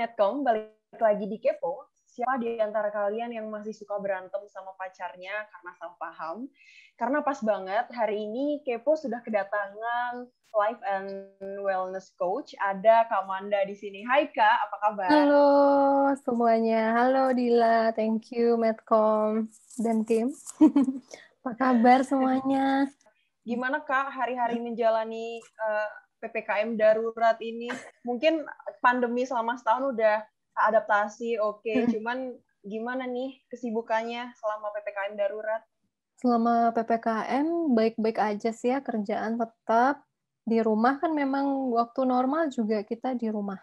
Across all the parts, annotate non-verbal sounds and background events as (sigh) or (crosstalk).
Medcom, balik lagi di Kepo. Siapa di antara kalian yang masih suka berantem sama pacarnya karena salah paham? Karena pas banget, hari ini Kepo sudah kedatangan life and wellness coach. Ada Kak Manda di sini. Hai Kak, apa kabar? Halo semuanya. Halo Dila, thank you Medcom dan tim. (laughs) apa kabar semuanya? Gimana Kak hari-hari menjalani uh, PPKM darurat ini? Mungkin pandemi selama setahun udah adaptasi oke, okay. hmm. cuman gimana nih kesibukannya selama PPKM darurat? Selama PPKM baik-baik aja sih ya kerjaan tetap di rumah kan memang waktu normal juga kita di rumah.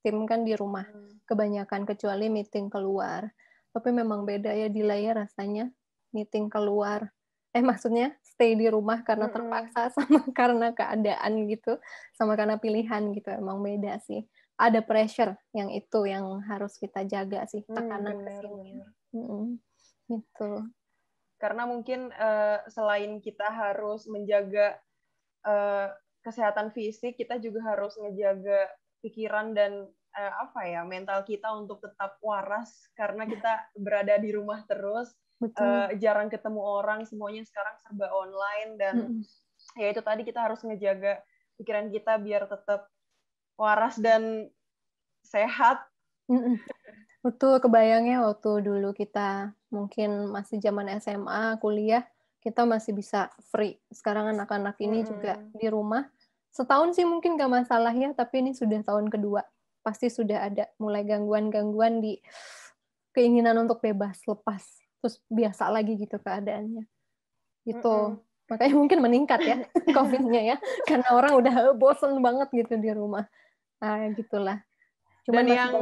Tim kan di rumah hmm. kebanyakan kecuali meeting keluar. Tapi memang beda ya di layar rasanya meeting keluar. Eh maksudnya stay di rumah karena terpaksa (laughs) sama karena keadaan gitu, sama karena pilihan gitu emang beda sih ada pressure yang itu yang harus kita jaga sih hmm, tekanan hmm, ke sini. Hmm, gitu. Karena mungkin uh, selain kita harus menjaga uh, kesehatan fisik, kita juga harus menjaga pikiran dan uh, apa ya mental kita untuk tetap waras karena kita berada di rumah terus, Uh, jarang ketemu orang, semuanya sekarang serba online dan hmm. ya itu tadi kita harus ngejaga pikiran kita biar tetap waras dan sehat. Betul, kebayangnya waktu dulu kita mungkin masih zaman SMA, kuliah, kita masih bisa free. Sekarang anak-anak ini hmm. juga di rumah. Setahun sih mungkin gak masalah ya, tapi ini sudah tahun kedua. Pasti sudah ada mulai gangguan-gangguan di keinginan untuk bebas, lepas. Terus biasa lagi gitu keadaannya. Gitu. Mm -mm. Makanya mungkin meningkat ya (laughs) COVID-nya ya. Karena orang udah bosen banget gitu di rumah. Nah, gitulah. Cuman dan yang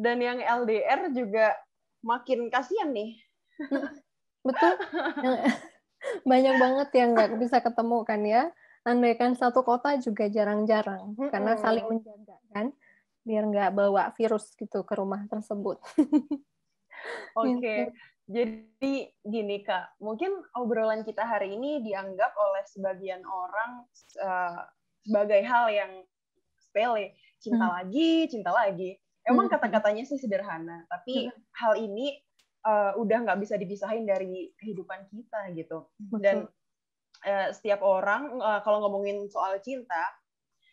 dan yang LDR juga makin kasihan nih. Betul. (laughs) Banyak banget yang nggak bisa ketemu kan ya. Andai kan satu kota juga jarang-jarang karena saling menjaga kan biar nggak bawa virus gitu ke rumah tersebut. (laughs) Oke. Okay. Jadi gini Kak, mungkin obrolan kita hari ini dianggap oleh sebagian orang uh, sebagai hal yang sepele cinta hmm. lagi, cinta lagi. Emang hmm. kata-katanya sih sederhana, tapi hmm. hal ini uh, udah nggak bisa dipisahin dari kehidupan kita gitu. Betul. Dan uh, setiap orang uh, kalau ngomongin soal cinta,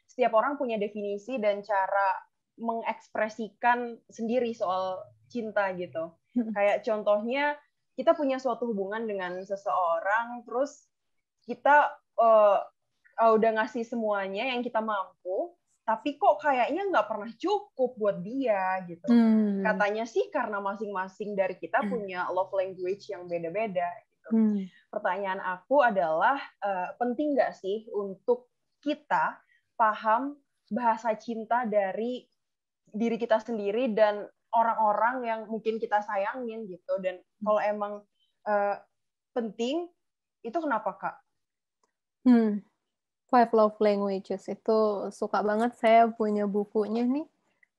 setiap orang punya definisi dan cara mengekspresikan sendiri soal cinta gitu. (laughs) Kayak contohnya kita punya suatu hubungan dengan seseorang, terus kita uh, uh, udah ngasih semuanya yang kita mampu, tapi kok kayaknya nggak pernah cukup buat dia gitu. Hmm. Katanya sih karena masing-masing dari kita hmm. punya love language yang beda-beda. Gitu. Hmm. Pertanyaan aku adalah uh, penting nggak sih untuk kita paham bahasa cinta dari diri kita sendiri dan orang-orang yang mungkin kita sayangin gitu. Dan hmm. kalau emang uh, penting, itu kenapa kak? Hmm Five Love Languages itu suka banget saya punya bukunya nih.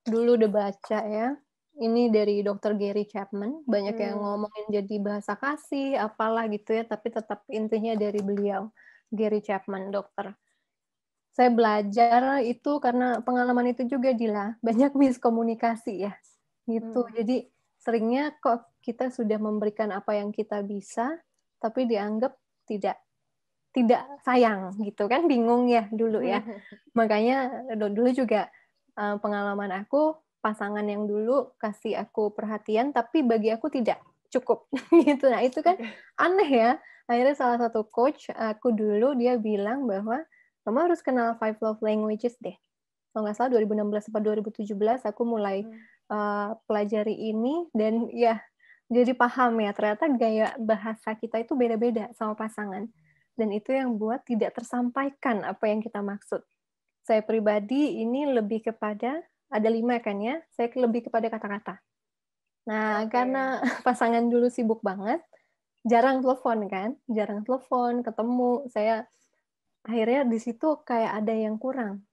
Dulu udah baca ya. Ini dari Dr. Gary Chapman. Banyak hmm. yang ngomongin jadi bahasa kasih, apalah gitu ya. Tapi tetap intinya dari beliau. Gary Chapman, dokter. Saya belajar itu karena pengalaman itu juga Dila. Banyak miskomunikasi ya. Gitu. Hmm. Jadi seringnya kok kita sudah memberikan apa yang kita bisa, tapi dianggap tidak tidak sayang gitu kan. Bingung ya dulu ya. Makanya dulu juga uh, pengalaman aku pasangan yang dulu kasih aku perhatian tapi bagi aku tidak cukup (laughs) gitu. Nah itu kan aneh ya. Akhirnya salah satu coach aku dulu dia bilang bahwa kamu harus kenal five love languages deh. Kalau nggak salah 2016 atau 2017 aku mulai uh, pelajari ini dan ya jadi paham ya ternyata gaya bahasa kita itu beda-beda sama pasangan dan itu yang buat tidak tersampaikan apa yang kita maksud. Saya pribadi ini lebih kepada ada lima kan ya, saya lebih kepada kata-kata. Nah, okay. karena (laughs) pasangan dulu sibuk banget, jarang telepon kan, jarang telepon, ketemu, saya akhirnya di situ kayak ada yang kurang.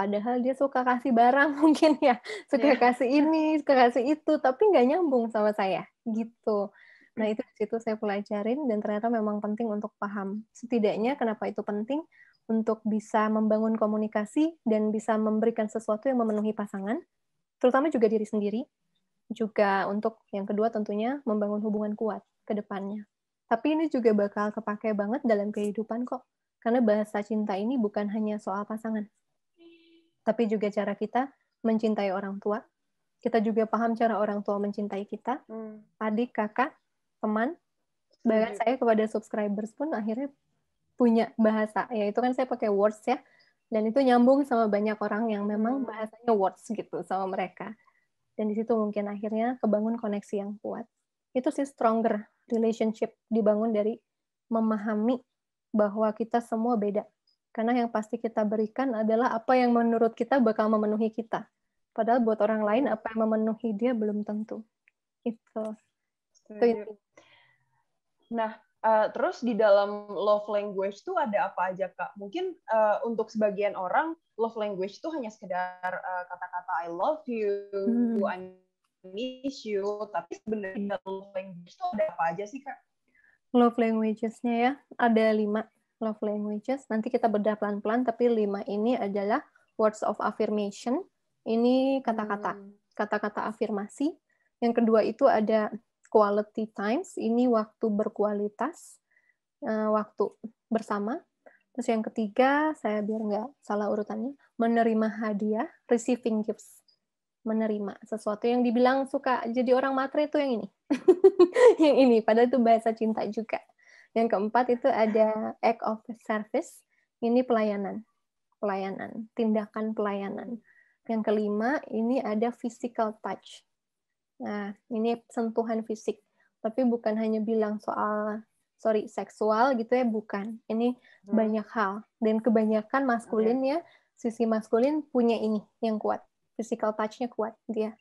Padahal dia suka kasih barang (laughs) mungkin ya, suka yeah. kasih ini, suka kasih itu, tapi nggak nyambung sama saya gitu. Nah, itu situ saya pelajarin dan ternyata memang penting untuk paham. Setidaknya kenapa itu penting untuk bisa membangun komunikasi dan bisa memberikan sesuatu yang memenuhi pasangan terutama juga diri sendiri, juga untuk yang kedua tentunya membangun hubungan kuat ke depannya. Tapi ini juga bakal kepake banget dalam kehidupan kok. Karena bahasa cinta ini bukan hanya soal pasangan. Tapi juga cara kita mencintai orang tua. Kita juga paham cara orang tua mencintai kita. Hmm. Adik, kakak, teman. Bahkan saya kepada subscribers pun akhirnya punya bahasa. Ya itu kan saya pakai words ya dan itu nyambung sama banyak orang yang memang hmm. bahasanya words gitu sama mereka dan di situ mungkin akhirnya kebangun koneksi yang kuat itu sih stronger relationship dibangun dari memahami bahwa kita semua beda karena yang pasti kita berikan adalah apa yang menurut kita bakal memenuhi kita. Padahal buat orang lain apa yang memenuhi dia belum tentu. Itu itu nah Uh, terus di dalam love language itu ada apa aja kak? Mungkin uh, untuk sebagian orang love language itu hanya sekedar uh, kata-kata I love you, hmm. I miss you, tapi sebenarnya love language itu ada apa aja sih kak? Love languages-nya ya ada lima love languages. Nanti kita bedah pelan-pelan, tapi lima ini adalah words of affirmation. Ini kata-kata, hmm. kata-kata afirmasi. Yang kedua itu ada quality times ini waktu berkualitas uh, waktu bersama terus yang ketiga saya biar nggak salah urutannya menerima hadiah receiving gifts menerima sesuatu yang dibilang suka jadi orang matre itu yang ini (laughs) yang ini padahal itu bahasa cinta juga yang keempat itu ada act of service ini pelayanan pelayanan tindakan pelayanan yang kelima ini ada physical touch Nah, ini sentuhan fisik. Tapi bukan hanya bilang soal sorry seksual gitu ya, bukan. Ini hmm. banyak hal dan kebanyakan maskulin ya, sisi maskulin punya ini yang kuat. Physical touch-nya kuat dia.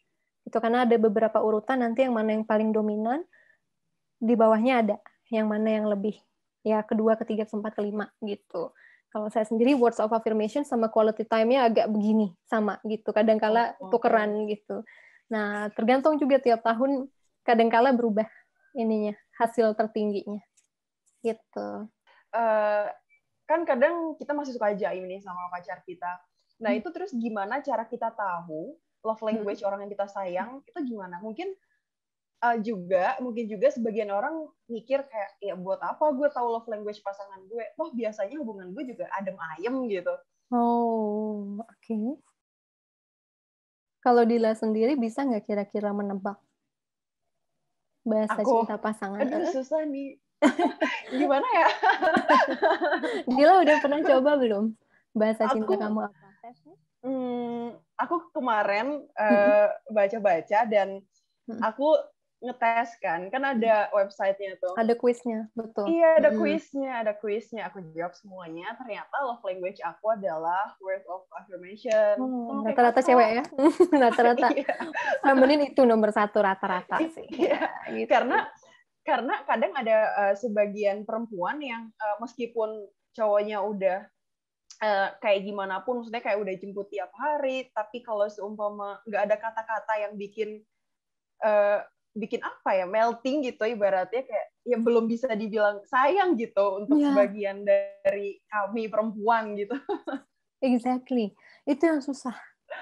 Itu karena ada beberapa urutan nanti yang mana yang paling dominan, di bawahnya ada yang mana yang lebih ya kedua, ketiga, keempat, kelima gitu. Kalau saya sendiri words of affirmation sama quality time-nya agak begini sama gitu. Kadang-kala oh, tukeran gitu. Nah, tergantung juga tiap tahun kadangkala berubah ininya, hasil tertingginya. Gitu. Uh, kan kadang kita masih suka jaim nih sama pacar kita. Nah, hmm. itu terus gimana cara kita tahu love language hmm. orang yang kita sayang itu gimana? Mungkin uh, juga mungkin juga sebagian orang mikir kayak ya buat apa gue tahu love language pasangan gue toh biasanya hubungan gue juga adem ayem gitu oh oke okay. Kalau Dila sendiri bisa nggak kira-kira menebak bahasa Aku, cinta pasangan? Aduh susah nih. (laughs) Gimana ya? (laughs) Dila udah pernah coba belum? Bahasa cinta kamu apa? Hmm, aku kemarin uh, baca-baca dan aku ngetes kan kan ada websitenya tuh. Ada kuisnya betul. Iya ada kuisnya ada kuisnya. Aku jawab semuanya. Ternyata love language aku adalah word of affirmation. Hmm, rata-rata cewek ya? (laughs) Rata-rata. (laughs) Iya. feminine itu nomor satu rata-rata (laughs) sih. Iya. gitu. karena karena kadang ada uh, sebagian perempuan yang uh, meskipun cowoknya udah uh, kayak gimana pun maksudnya kayak udah jemput tiap hari tapi kalau seumpama nggak ada kata-kata yang bikin uh, bikin apa ya melting gitu ibaratnya kayak ya belum bisa dibilang sayang gitu untuk yeah. sebagian dari kami perempuan gitu. (laughs) exactly. Itu yang susah.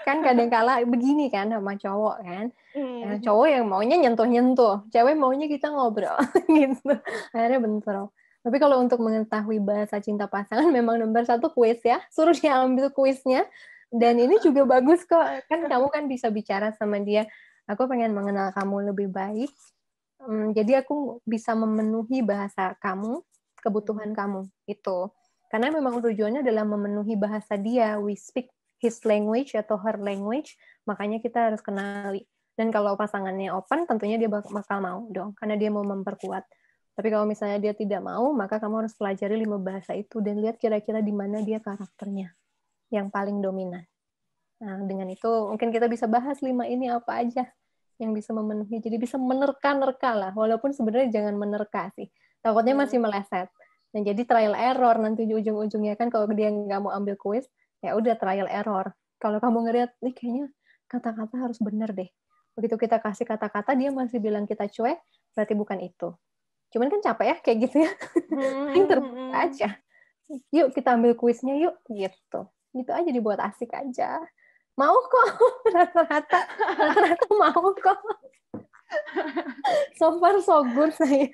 Kan kadang-kala begini kan sama cowok kan. Mm. Cowok yang maunya nyentuh-nyentuh, cewek maunya kita ngobrol (laughs) gitu. Akhirnya bentrok. Tapi kalau untuk mengetahui bahasa cinta pasangan memang nomor satu kuis ya. Suruh dia ambil kuisnya. Dan ini juga bagus kok. Kan kamu kan bisa bicara sama dia aku pengen mengenal kamu lebih baik. Um, jadi aku bisa memenuhi bahasa kamu, kebutuhan kamu itu. Karena memang tujuannya adalah memenuhi bahasa dia. We speak his language atau her language, makanya kita harus kenali. Dan kalau pasangannya open, tentunya dia bakal mau dong, karena dia mau memperkuat. Tapi kalau misalnya dia tidak mau, maka kamu harus pelajari lima bahasa itu dan lihat kira-kira di mana dia karakternya yang paling dominan. Nah, dengan itu mungkin kita bisa bahas lima ini apa aja yang bisa memenuhi. Jadi bisa menerka-nerka lah, walaupun sebenarnya jangan menerka sih. Takutnya hmm. masih meleset. Nah, jadi trial error nanti ujung-ujungnya kan kalau dia nggak mau ambil kuis, ya udah trial error. Kalau kamu ngeliat, nih kayaknya kata-kata harus bener deh. Begitu kita kasih kata-kata, dia masih bilang kita cuek, berarti bukan itu. Cuman kan capek ya, kayak gitu ya. Hmm. (laughs) terbuka aja. Yuk kita ambil kuisnya yuk, gitu. Gitu aja dibuat asik aja mau kok. (laughs) Rata-rata. Rata-rata mau kok. So far so good saya.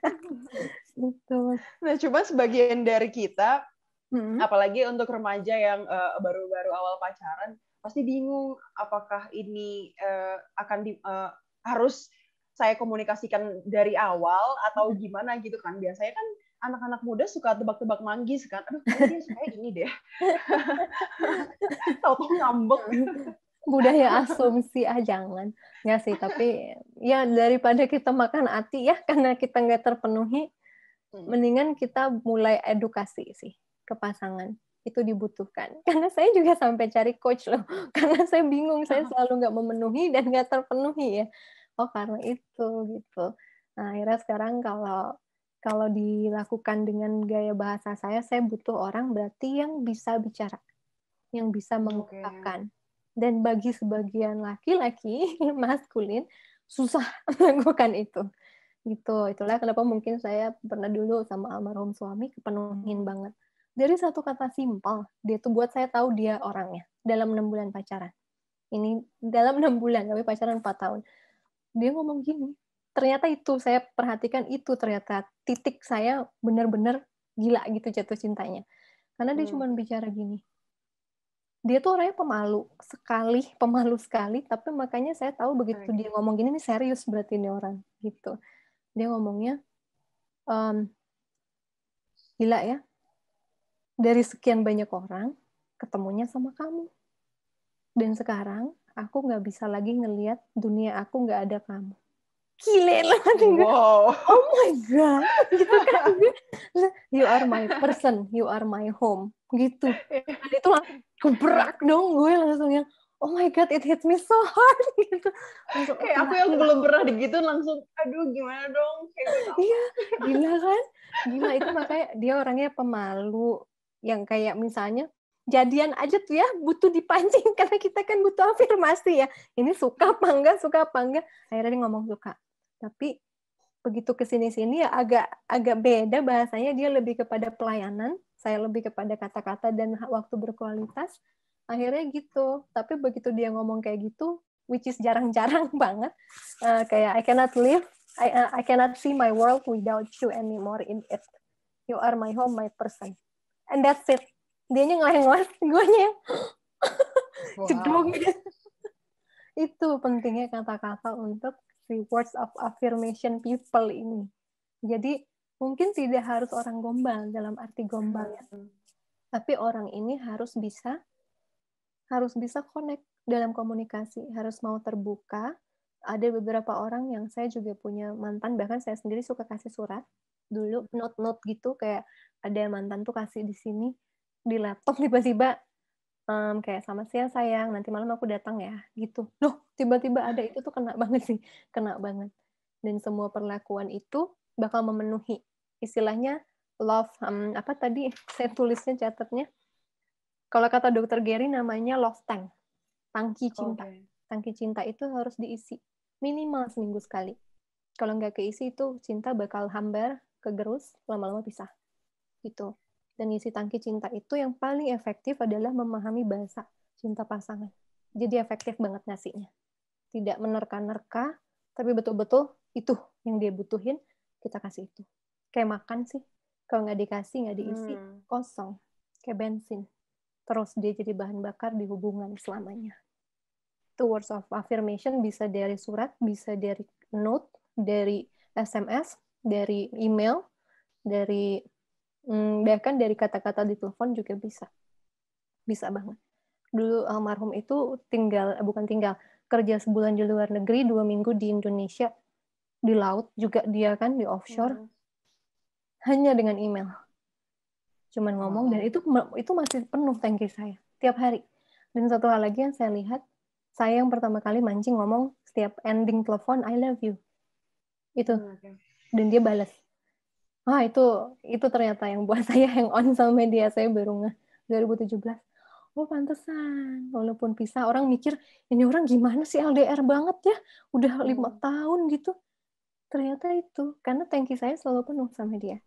Gitu. Nah cuma sebagian dari kita hmm. apalagi untuk remaja yang baru baru-baru awal pacaran pasti bingung apakah ini uh, akan di, uh, harus saya komunikasikan dari awal atau gimana gitu kan. Biasanya kan anak-anak muda suka tebak-tebak manggis kan. Aduh dia suka ini deh. (laughs) Tahu ngambek budaya asumsi. Ah jangan. Nggak sih tapi ya daripada kita makan hati ya karena kita nggak terpenuhi mendingan kita mulai edukasi sih ke pasangan. Itu dibutuhkan. Karena saya juga sampai cari coach loh. (laughs) Karena saya bingung saya (laughs) selalu nggak memenuhi dan nggak terpenuhi ya. Oh karena itu gitu. Nah akhirnya sekarang kalau kalau dilakukan dengan gaya bahasa saya saya butuh orang berarti yang bisa bicara yang bisa mengungkapkan. Okay dan bagi sebagian laki-laki (laughs) maskulin susah (laughs) melakukan itu. Gitu itulah kenapa mungkin saya pernah dulu sama almarhum suami kepenuhin banget. Dari satu kata simpel dia tuh buat saya tahu dia orangnya dalam enam bulan pacaran. Ini dalam enam bulan tapi pacaran empat tahun. Dia ngomong gini ternyata itu saya perhatikan itu ternyata titik saya benar-benar gila gitu jatuh cintanya karena dia hmm. cuma bicara gini dia tuh orangnya pemalu sekali, (laughs) pemalu sekali, tapi makanya saya tahu begitu dia ngomong gini, ini serius berarti ini orang, gitu. Dia ngomongnya, um, gila ya, dari sekian banyak orang, ketemunya sama kamu. Dan sekarang, aku nggak bisa lagi ngelihat dunia aku nggak ada kamu gile lah wow. oh my god gitu kan. (laughs) You are my person you are my home gitu. Dan itu langsung gebrak dong gue langsung yang oh my god it hits me so hard (laughs) gitu. Langsung, kayak aku yang belum pernah digitu langsung aduh gimana dong? Gitu. iya gila kan? Gila itu makanya dia orangnya pemalu. Yang kayak misalnya jadian aja tuh ya butuh dipancing. (laughs) Karena kita kan butuh afirmasi ya. Ini suka apa enggak suka apa enggak? Akhirnya dia ngomong suka tapi begitu ke sini-sini ya agak agak beda bahasanya. Dia lebih kepada pelayanan saya lebih kepada kata-kata dan waktu berkualitas. Akhirnya gitu. Tapi begitu dia ngomong kayak gitu which is jarang-jarang (laughs) banget uh, kayak I cannot live I, uh, I cannot see my world without you anymore in it. You are my home my person. And that's it. Dia ngelengos gue nya wow. (laughs) itu pentingnya kata-kata untuk si words of affirmation people ini. Jadi mungkin tidak harus orang gombal dalam arti gombal ya. Hmm. Tapi orang ini harus bisa harus bisa connect dalam komunikasi, harus mau terbuka. Ada beberapa orang yang saya juga punya mantan, bahkan saya sendiri suka kasih surat dulu note-note gitu kayak ada mantan tuh kasih di sini di laptop tiba-tiba um, kayak sama siang sayang. Nanti malam aku datang ya. Gitu. Loh tiba-tiba ada. Itu tuh kena banget sih. Kena banget. Dan semua perlakuan itu bakal memenuhi istilahnya love um, apa tadi? (laughs) Saya tulisnya catatnya. Kalau kata dokter Gary namanya love tank. Tangki cinta. Okay. tangki cinta itu harus diisi minimal seminggu sekali. Kalau nggak keisi itu cinta bakal hambar kegerus lama-lama pisah. Gitu dan isi tangki cinta itu yang paling efektif adalah memahami bahasa cinta pasangan. Jadi efektif banget ngasihnya. Tidak menerka-nerka, tapi betul-betul itu yang dia butuhin, kita kasih itu. Kayak makan sih, kalau nggak dikasih, nggak diisi, hmm. kosong. Kayak bensin. Terus dia jadi bahan bakar di hubungan selamanya. Itu words of affirmation bisa dari surat, bisa dari note, dari SMS, dari email, dari Hmm, bahkan dari kata-kata di telepon juga bisa. Bisa banget. Dulu almarhum itu tinggal, eh, bukan tinggal, kerja sebulan di luar negeri, dua minggu di Indonesia, di laut juga dia kan, di offshore, hmm. hanya dengan email. Cuman ngomong, dan itu itu masih penuh tangki saya, tiap hari. Dan satu hal lagi yang saya lihat, saya yang pertama kali mancing ngomong setiap ending telepon, I love you. Itu. Hmm. Dan dia balas ah itu itu ternyata yang buat (laughs) saya yang on sama media saya baru nge 2017 oh pantesan. Walaupun pisah orang mikir ini orang gimana sih LDR banget ya? Udah lima hmm. tahun gitu. Ternyata itu karena tangki saya selalu penuh sama dia.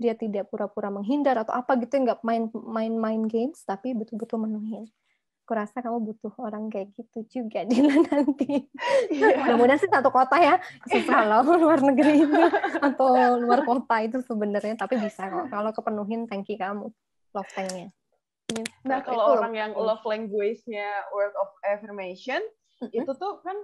Dia tidak pura-pura menghindar atau apa gitu nggak main main main games tapi betul-betul menuhin kurasa kamu butuh orang kayak gitu juga (laughs) di nanti. Yeah. Mudah-mudahan sih satu kota ya. Susah loh luar negeri itu (laughs) atau luar kota itu sebenarnya tapi bisa kok kalau kepenuhin tangki kamu love tanknya. Nah, kalau orang yang love language-nya word of affirmation mm-hmm. itu tuh kan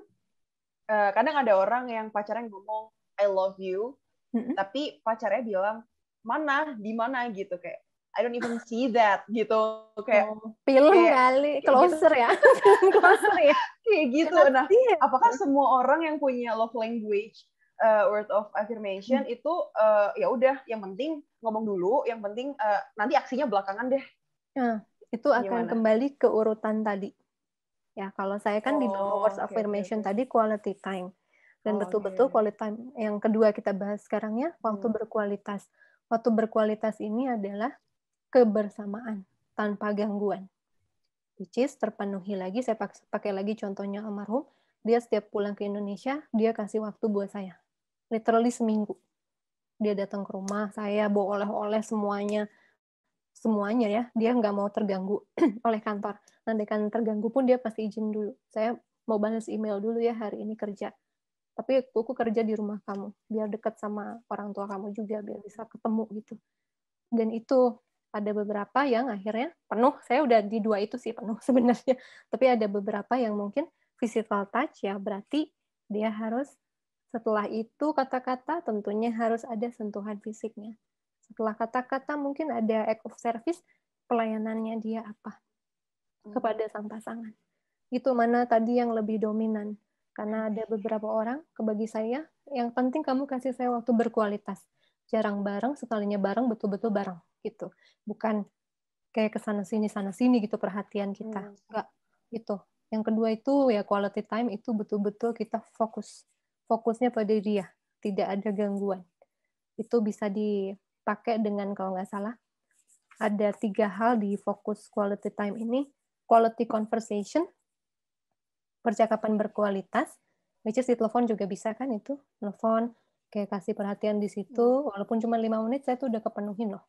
uh, kadang ada orang yang pacarnya ngomong I love you, mm-hmm. tapi pacarnya bilang mana, di mana gitu kayak I don't even see that gitu kayak oh, film kayak, kali closer gitu. ya (laughs) closer ya kayak (laughs) gitu nah apakah semua orang yang punya love language uh, word of affirmation hmm. itu uh, ya udah yang penting ngomong dulu yang penting uh, nanti aksinya belakangan deh nah, itu akan Gimana? kembali ke urutan tadi ya kalau saya kan oh, di words okay, affirmation okay. tadi quality time dan betul-betul oh, quality time yang kedua kita bahas sekarang ya waktu hmm. berkualitas waktu berkualitas ini adalah kebersamaan tanpa gangguan. Which is terpenuhi lagi, saya pakai lagi contohnya almarhum, dia setiap pulang ke Indonesia, dia kasih waktu buat saya. Literally seminggu. Dia datang ke rumah, saya bawa oleh-oleh semuanya, semuanya ya, dia nggak mau terganggu (clears throat) oleh kantor. Nanti kan terganggu pun dia pasti izin dulu. Saya mau balas email dulu ya hari ini kerja. Tapi aku kerja di rumah kamu, biar dekat sama orang tua kamu juga, biar bisa ketemu gitu. Dan itu ada beberapa yang akhirnya penuh. Saya udah di dua itu sih penuh (laughs) sebenarnya. Tapi ada beberapa yang mungkin physical touch ya berarti dia harus setelah itu kata-kata tentunya harus ada sentuhan fisiknya. Setelah kata-kata mungkin ada act of service, pelayanannya dia apa hmm. kepada sang pasangan. Itu mana tadi yang lebih dominan. Karena ada beberapa orang, kebagi saya, yang penting kamu kasih saya waktu berkualitas. Jarang bareng, sekalinya bareng, betul-betul bareng gitu. Bukan kayak ke sana sini sana sini gitu perhatian kita. Hmm. enggak gitu. Yang kedua itu ya quality time itu betul-betul kita fokus fokusnya pada dia. Tidak ada gangguan. Itu bisa dipakai dengan kalau nggak salah ada tiga hal di fokus quality time ini. Quality conversation percakapan berkualitas which is di telepon juga bisa kan itu. Telepon kayak kasih perhatian di situ. Hmm. walaupun cuma lima menit saya tuh udah kepenuhin loh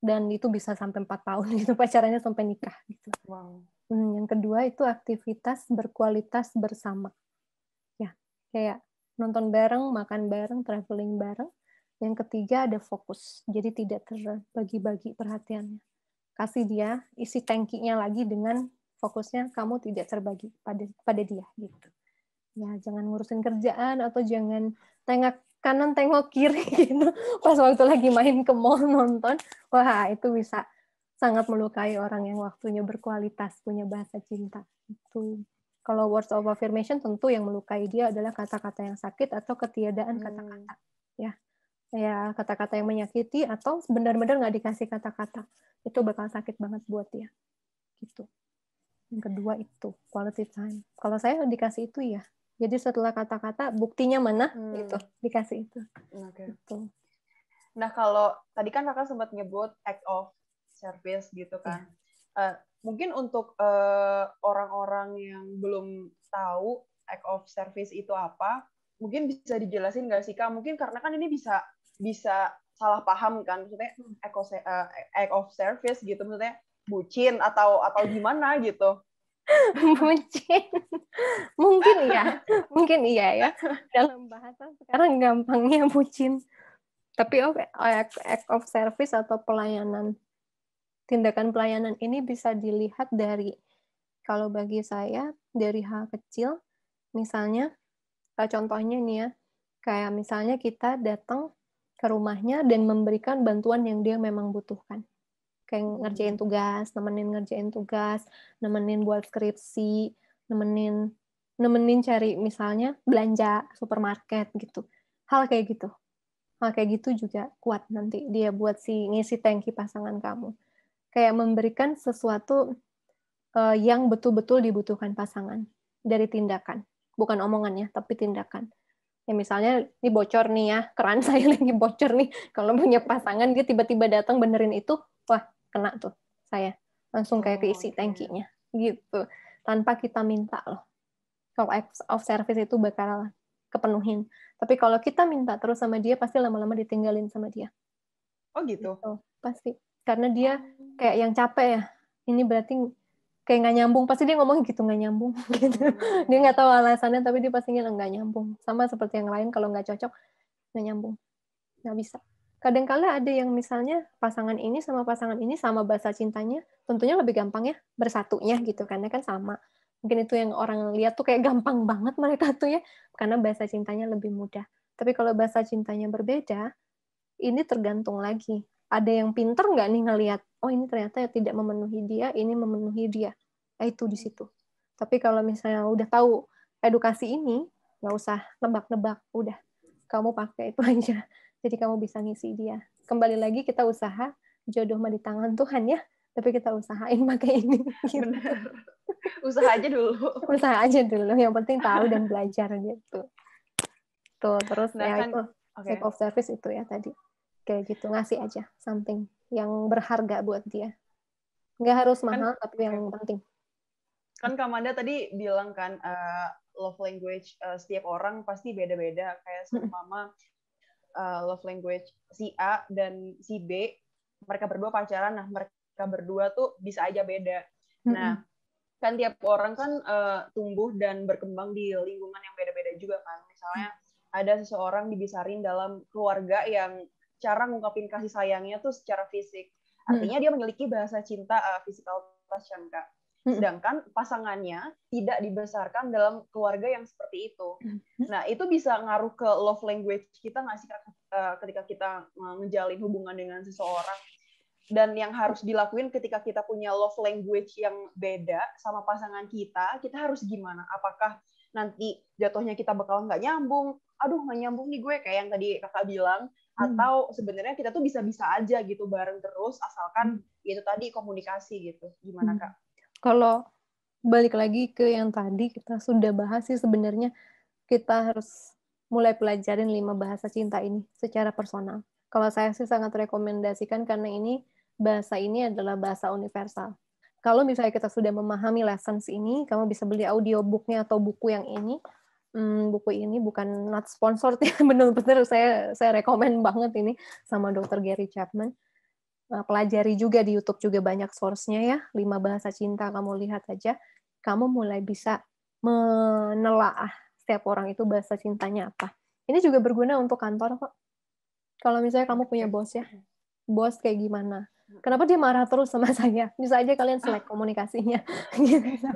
dan itu bisa sampai empat tahun (laughs) gitu pacarannya sampai nikah gitu. Wow. Hmm, yang kedua itu aktivitas berkualitas bersama. Ya, kayak nonton bareng, makan bareng, traveling bareng. Yang ketiga ada fokus. Jadi tidak terbagi-bagi perhatiannya. Kasih dia isi tankinya lagi dengan fokusnya kamu tidak terbagi pada pada dia gitu. Ya, jangan ngurusin kerjaan atau jangan tengok kanan tengok kiri (laughs) gitu. Pas waktu lagi main ke mall nonton wah itu bisa sangat melukai orang yang waktunya berkualitas punya bahasa cinta. Itu kalau words of affirmation tentu yang melukai dia adalah kata-kata yang sakit atau ketiadaan hmm. kata-kata. Hmm. ya ya kata-kata yang menyakiti atau benar-benar nggak dikasih kata-kata. Itu bakal sakit banget buat dia. Gitu. Yang kedua itu quality time. Kalau saya dikasih itu ya jadi setelah kata-kata buktinya mana hmm. itu dikasih itu. Okay. Gitu. Nah kalau tadi kan kakak sempat nyebut act of service gitu kan. Yeah. Iya. Uh, mungkin untuk eh, orang-orang yang belum tahu act of service itu apa, mungkin bisa dijelasin nggak sih kak? Mungkin karena kan ini bisa bisa salah paham kan, maksudnya hmm. act of, uh, act of service gitu, maksudnya bucin atau atau gimana gitu. (laughs) bucin mungkin iya mungkin iya ya. Dalam bahasa sekarang gampangnya bucin. Tapi act of service atau pelayanan tindakan pelayanan ini bisa dilihat dari kalau bagi saya dari hal kecil. Misalnya contohnya nih ya kayak misalnya kita datang ke rumahnya dan memberikan bantuan yang dia memang butuhkan kayak ngerjain tugas, nemenin ngerjain tugas, nemenin buat skripsi, nemenin nemenin cari misalnya belanja supermarket gitu. Hal kayak gitu. Hal kayak gitu juga kuat nanti dia buat si ngisi tangki pasangan kamu. Kayak memberikan sesuatu uh, yang betul-betul dibutuhkan pasangan dari tindakan, bukan omongannya, tapi tindakan. Ya misalnya ini bocor nih ya, keran (laughs) saya lagi bocor nih. Kalau punya pasangan dia tiba-tiba datang benerin itu, wah kena tuh saya. Langsung kayak keisi tankinya gitu. Tanpa kita minta loh. Kalau acts of service itu bakal kepenuhin. Tapi kalau kita minta terus sama dia pasti lama-lama ditinggalin sama dia. Oh gitu, gitu pasti. Karena dia oh. kayak yang capek ya. Ini berarti kayak nggak nyambung. Pasti dia ngomong gitu nggak nyambung (laughs) gitu. Hmm. dia nggak tahu alasannya tapi dia pasti nggak nyambung. Sama seperti yang lain kalau nggak cocok nggak nyambung. Nggak bisa kadang-kala ada yang misalnya pasangan ini sama pasangan ini sama bahasa cintanya tentunya lebih gampang ya bersatunya gitu karena kan sama. Mungkin itu yang orang lihat tuh kayak gampang banget (laughs) mereka tuh ya karena bahasa cintanya lebih mudah. Tapi kalau bahasa cintanya berbeda ini tergantung lagi. Ada yang pinter nggak nih ngelihat oh ini ternyata tidak memenuhi dia ini memenuhi dia. Nah, itu di situ. Tapi kalau misalnya udah tahu edukasi ini nggak usah nebak-nebak udah kamu pakai itu (laughs) aja jadi kamu bisa ngisi dia. Kembali lagi kita usaha jodoh mah di tangan Tuhan ya. Tapi kita usahain (laughs) pakai ini. Gitu. usaha aja dulu. (laughs) Usaha aja dulu. Yang penting tahu dan belajar gitu. Tuh terus nah, ya kan, itu okay. of service itu ya tadi. Kayak gitu ngasih aja something yang berharga buat dia. Nggak harus kan mahal kan, tapi yang penting. Kan Kamanda tadi bilang kan uh, love language uh, setiap orang pasti beda-beda. Kayak mama uh, love language si A dan si B mereka berdua pacaran nah mereka berdua tuh bisa aja beda nah kan tiap orang kan uh, tumbuh dan berkembang di lingkungan yang beda-beda juga kan misalnya ada seseorang dibesarin dalam keluarga yang cara ngungkapin kasih sayangnya tuh secara fisik. Hmm. Artinya hmm. dia memiliki bahasa cinta uh, physical touch kan kak. Sedangkan pasangannya tidak dibesarkan dalam keluarga yang seperti itu. Nah itu bisa ngaruh ke love language kita nggak sih uh, ketika kita menjalin hubungan dengan seseorang. Dan yang harus dilakuin ketika kita punya love language yang beda sama pasangan kita, kita harus gimana? Apakah nanti jatuhnya kita bakal nggak nyambung? Aduh nggak nyambung nih gue kayak yang tadi kakak bilang Hmm. atau sebenarnya kita tuh bisa-bisa aja gitu bareng terus asalkan hmm. itu tadi komunikasi gitu gimana hmm. kak? Kalau balik lagi ke yang tadi kita sudah bahas sih sebenarnya kita harus mulai pelajarin lima bahasa cinta ini secara personal. Kalau saya sih sangat rekomendasikan karena ini bahasa ini adalah bahasa universal. Kalau misalnya kita sudah memahami lessons ini, kamu bisa beli audiobooknya atau buku yang ini, hmm, buku ini bukan not sponsored (laughs) ya benar-benar saya saya rekomend banget ini sama Dr. Gary Chapman pelajari juga di YouTube juga banyak source-nya ya lima bahasa cinta kamu lihat aja kamu mulai bisa menelaah setiap orang itu bahasa cintanya apa ini juga berguna untuk kantor kok kalau misalnya kamu punya bos ya bos kayak gimana Kenapa dia marah terus sama (laughs) saya? Bisa aja kalian selek komunikasinya. (laughs) gitu.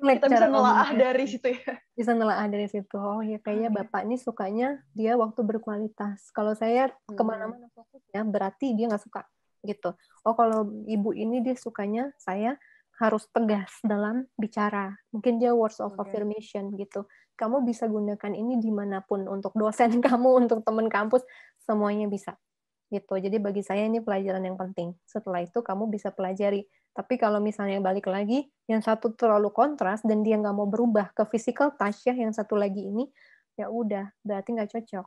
Kita bisa nelaah dari situ ya. Bisa nelaah dari situ. Oh ya kayaknya bapak ini sukanya dia waktu berkualitas. Kalau saya hmm. ke mana-mana fokusnya berarti dia nggak suka gitu. Oh kalau ibu ini dia sukanya saya harus tegas dalam bicara. Mungkin dia words of okay. affirmation gitu. Kamu bisa gunakan ini di mana pun untuk dosen (laughs) kamu, untuk teman kampus, semuanya bisa gitu. Jadi bagi saya ini pelajaran yang penting. Setelah itu kamu bisa pelajari. Tapi kalau misalnya balik lagi, yang satu terlalu kontras dan dia nggak mau berubah ke physical touch ya, yang satu lagi ini, ya udah, berarti nggak cocok.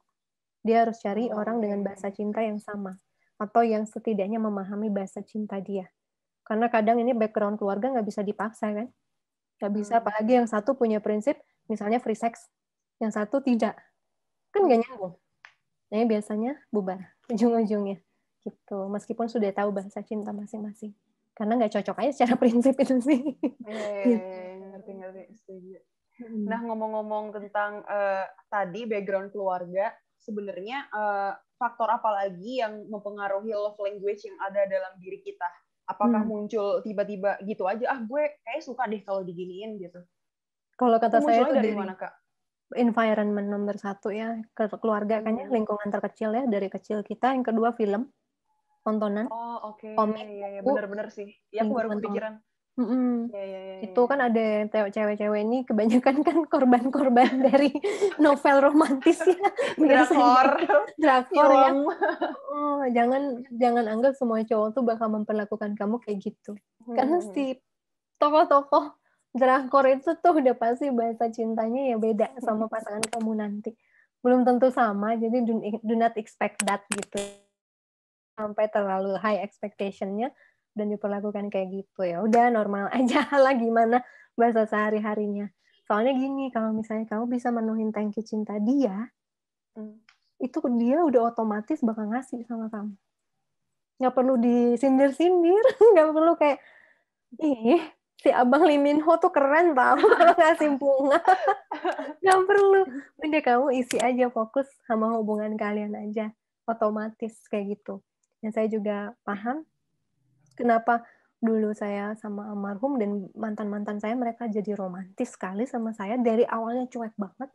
Dia harus cari oh, orang dengan bahasa cinta yang sama. Atau yang setidaknya memahami bahasa cinta dia. Karena kadang ini background keluarga nggak bisa dipaksa kan. Nggak bisa, hmm. apalagi yang satu punya prinsip, misalnya free sex. Yang satu tidak. Kan nggak nyambung. Nah, biasanya bubar (laughs) ujung-ujungnya gitu meskipun sudah tahu bahasa cinta masing-masing karena nggak cocok aja secara (laughs) prinsip itu sih eh, ngerti ngerti setuju nah ngomong-ngomong tentang uh, tadi background keluarga sebenarnya uh, faktor apa lagi yang mempengaruhi love language yang ada dalam diri kita? Apakah hmm. muncul tiba-tiba gitu aja ah gue kayak suka deh kalau diginiin gitu. Kalau kata saya itu dari mana kak? environment nomor satu ya keluarga kan ya hmm. lingkungan terkecil ya dari kecil kita. Yang kedua film tontonan oh oke. okay. komik ya, ya, benar-benar sih. Ya aku baru kepikiran -hmm. Ya, ya, ya, itu kan ada cewek-cewek ini kebanyakan kan korban-korban (laughs) dari novel romantis ya (laughs) drakor drakor ya oh jangan jangan anggap semua cowok tuh bakal memperlakukan kamu kayak gitu hmm. karena si tokoh-tokoh drakor itu tuh udah pasti bahasa cintanya ya beda sama pasangan kamu nanti. Belum tentu sama, jadi do, do not expect that gitu. Sampai terlalu high expectationnya dan diperlakukan kayak gitu ya. Udah normal (laughs) aja lah gimana bahasa sehari-harinya. Soalnya gini, kalau misalnya kamu bisa menuhin tangki cinta dia, hmm. itu dia udah otomatis bakal ngasih sama kamu. Nggak perlu disindir-sindir, (laughs) nggak perlu kayak, ih si abang Lee Min Ho tuh keren tau (laughs) kalau ngasih bunga nggak perlu udah kamu isi aja fokus sama hubungan kalian aja otomatis kayak gitu dan saya juga paham kenapa dulu saya sama almarhum dan mantan-mantan saya mereka jadi romantis sekali sama saya dari awalnya cuek banget.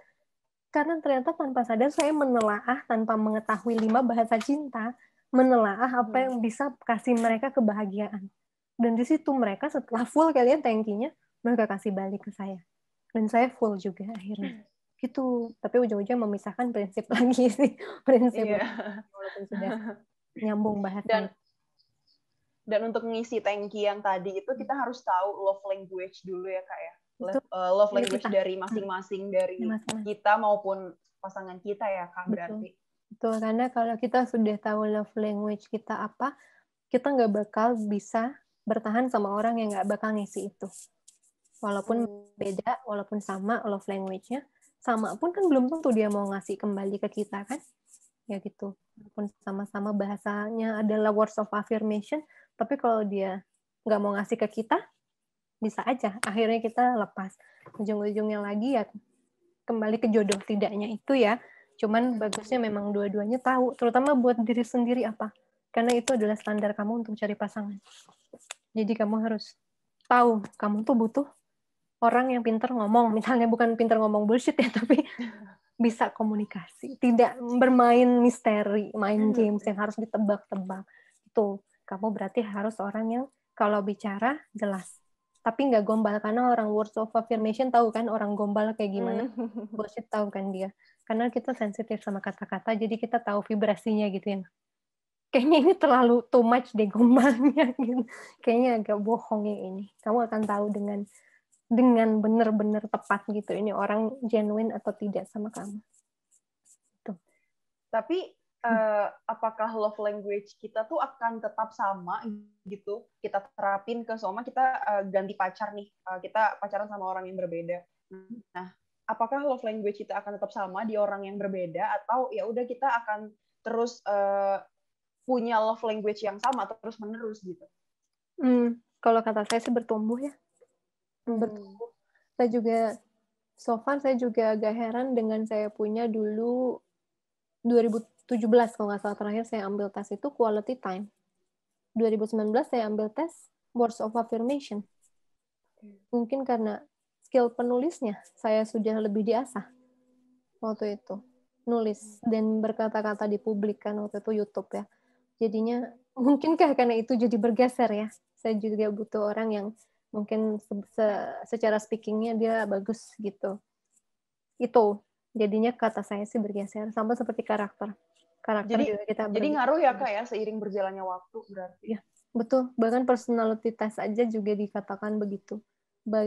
Karena ternyata tanpa sadar saya menelaah tanpa mengetahui lima bahasa cinta menelaah apa hmm. yang bisa kasih mereka kebahagiaan. Dan di situ mereka setelah full kalian tankinya mereka kasih balik ke saya. Dan saya full juga akhirnya. Gitu. Tapi ujung-ujung memisahkan prinsip lagi sih. (laughs) Prinsip. Yeah. walaupun sudah nyambung bahasa dan dan untuk mengisi tanki yang tadi itu kita harus tahu love language dulu ya kak ya love, uh, love language kita. dari masing-masing dari Masing-masing. kita maupun pasangan kita ya kak berarti betul karena kalau kita sudah tahu love language kita apa kita nggak bakal bisa bertahan sama orang yang nggak bakal ngisi itu. Walaupun hmm. beda, walaupun sama love language-nya, sama pun kan belum tentu dia mau ngasih kembali ke kita kan. Ya gitu. Walaupun sama-sama bahasanya adalah words of affirmation, tapi kalau dia nggak mau ngasih ke kita, bisa aja. Akhirnya kita lepas. Ujung-ujungnya lagi ya kembali ke jodoh tidaknya itu ya. Cuman bagusnya memang dua-duanya tahu, terutama buat diri sendiri apa. Karena itu adalah standar kamu untuk cari pasangan. Jadi kamu harus tahu kamu tuh butuh orang yang pinter ngomong. Misalnya bukan pinter ngomong bullshit ya, (laughs) tapi bisa komunikasi. Tidak bermain misteri, main hmm. games yang harus ditebak-tebak. Itu kamu berarti harus orang yang kalau bicara jelas. Tapi nggak gombal karena orang words of affirmation tahu kan orang gombal kayak gimana. Hmm. Bullshit tahu kan dia. Karena kita sensitif sama kata-kata, jadi kita tahu vibrasinya gitu ya kayaknya ini terlalu too much deh gombalnya (laughs) gitu. Kayaknya agak bohong ya ini. Kamu akan tahu dengan dengan benar-benar tepat gitu ini orang genuine atau tidak sama kamu. Tuh. Tapi uh, apakah love language kita tuh akan tetap sama gitu? Kita terapin ke Soma, kita uh, ganti pacar nih. Uh, kita pacaran sama orang yang berbeda. Nah, apakah love language kita akan tetap sama di orang yang berbeda atau ya udah kita akan terus uh, punya love language yang sama terus menerus gitu. Hmm, kalau kata saya sih bertumbuh ya. Hmm. Bertumbuh. Saya juga so far saya juga agak heran dengan saya punya dulu 2017 kalau nggak salah terakhir saya ambil tes itu quality time. 2019 saya ambil tes words of affirmation. Mungkin karena skill penulisnya saya sudah lebih diasah waktu itu. Nulis dan berkata-kata di publik kan waktu itu YouTube ya. Jadinya (laughs) mungkinkah karena itu jadi bergeser ya. Saya juga butuh orang yang mungkin se se secara speakingnya dia bagus gitu. Itu jadinya kata saya sih bergeser sama seperti karakter karakter jadi, juga kita jadi ngaruh ya kak ya seiring berjalannya waktu berarti ya betul bahkan personality test aja juga dikatakan begitu ba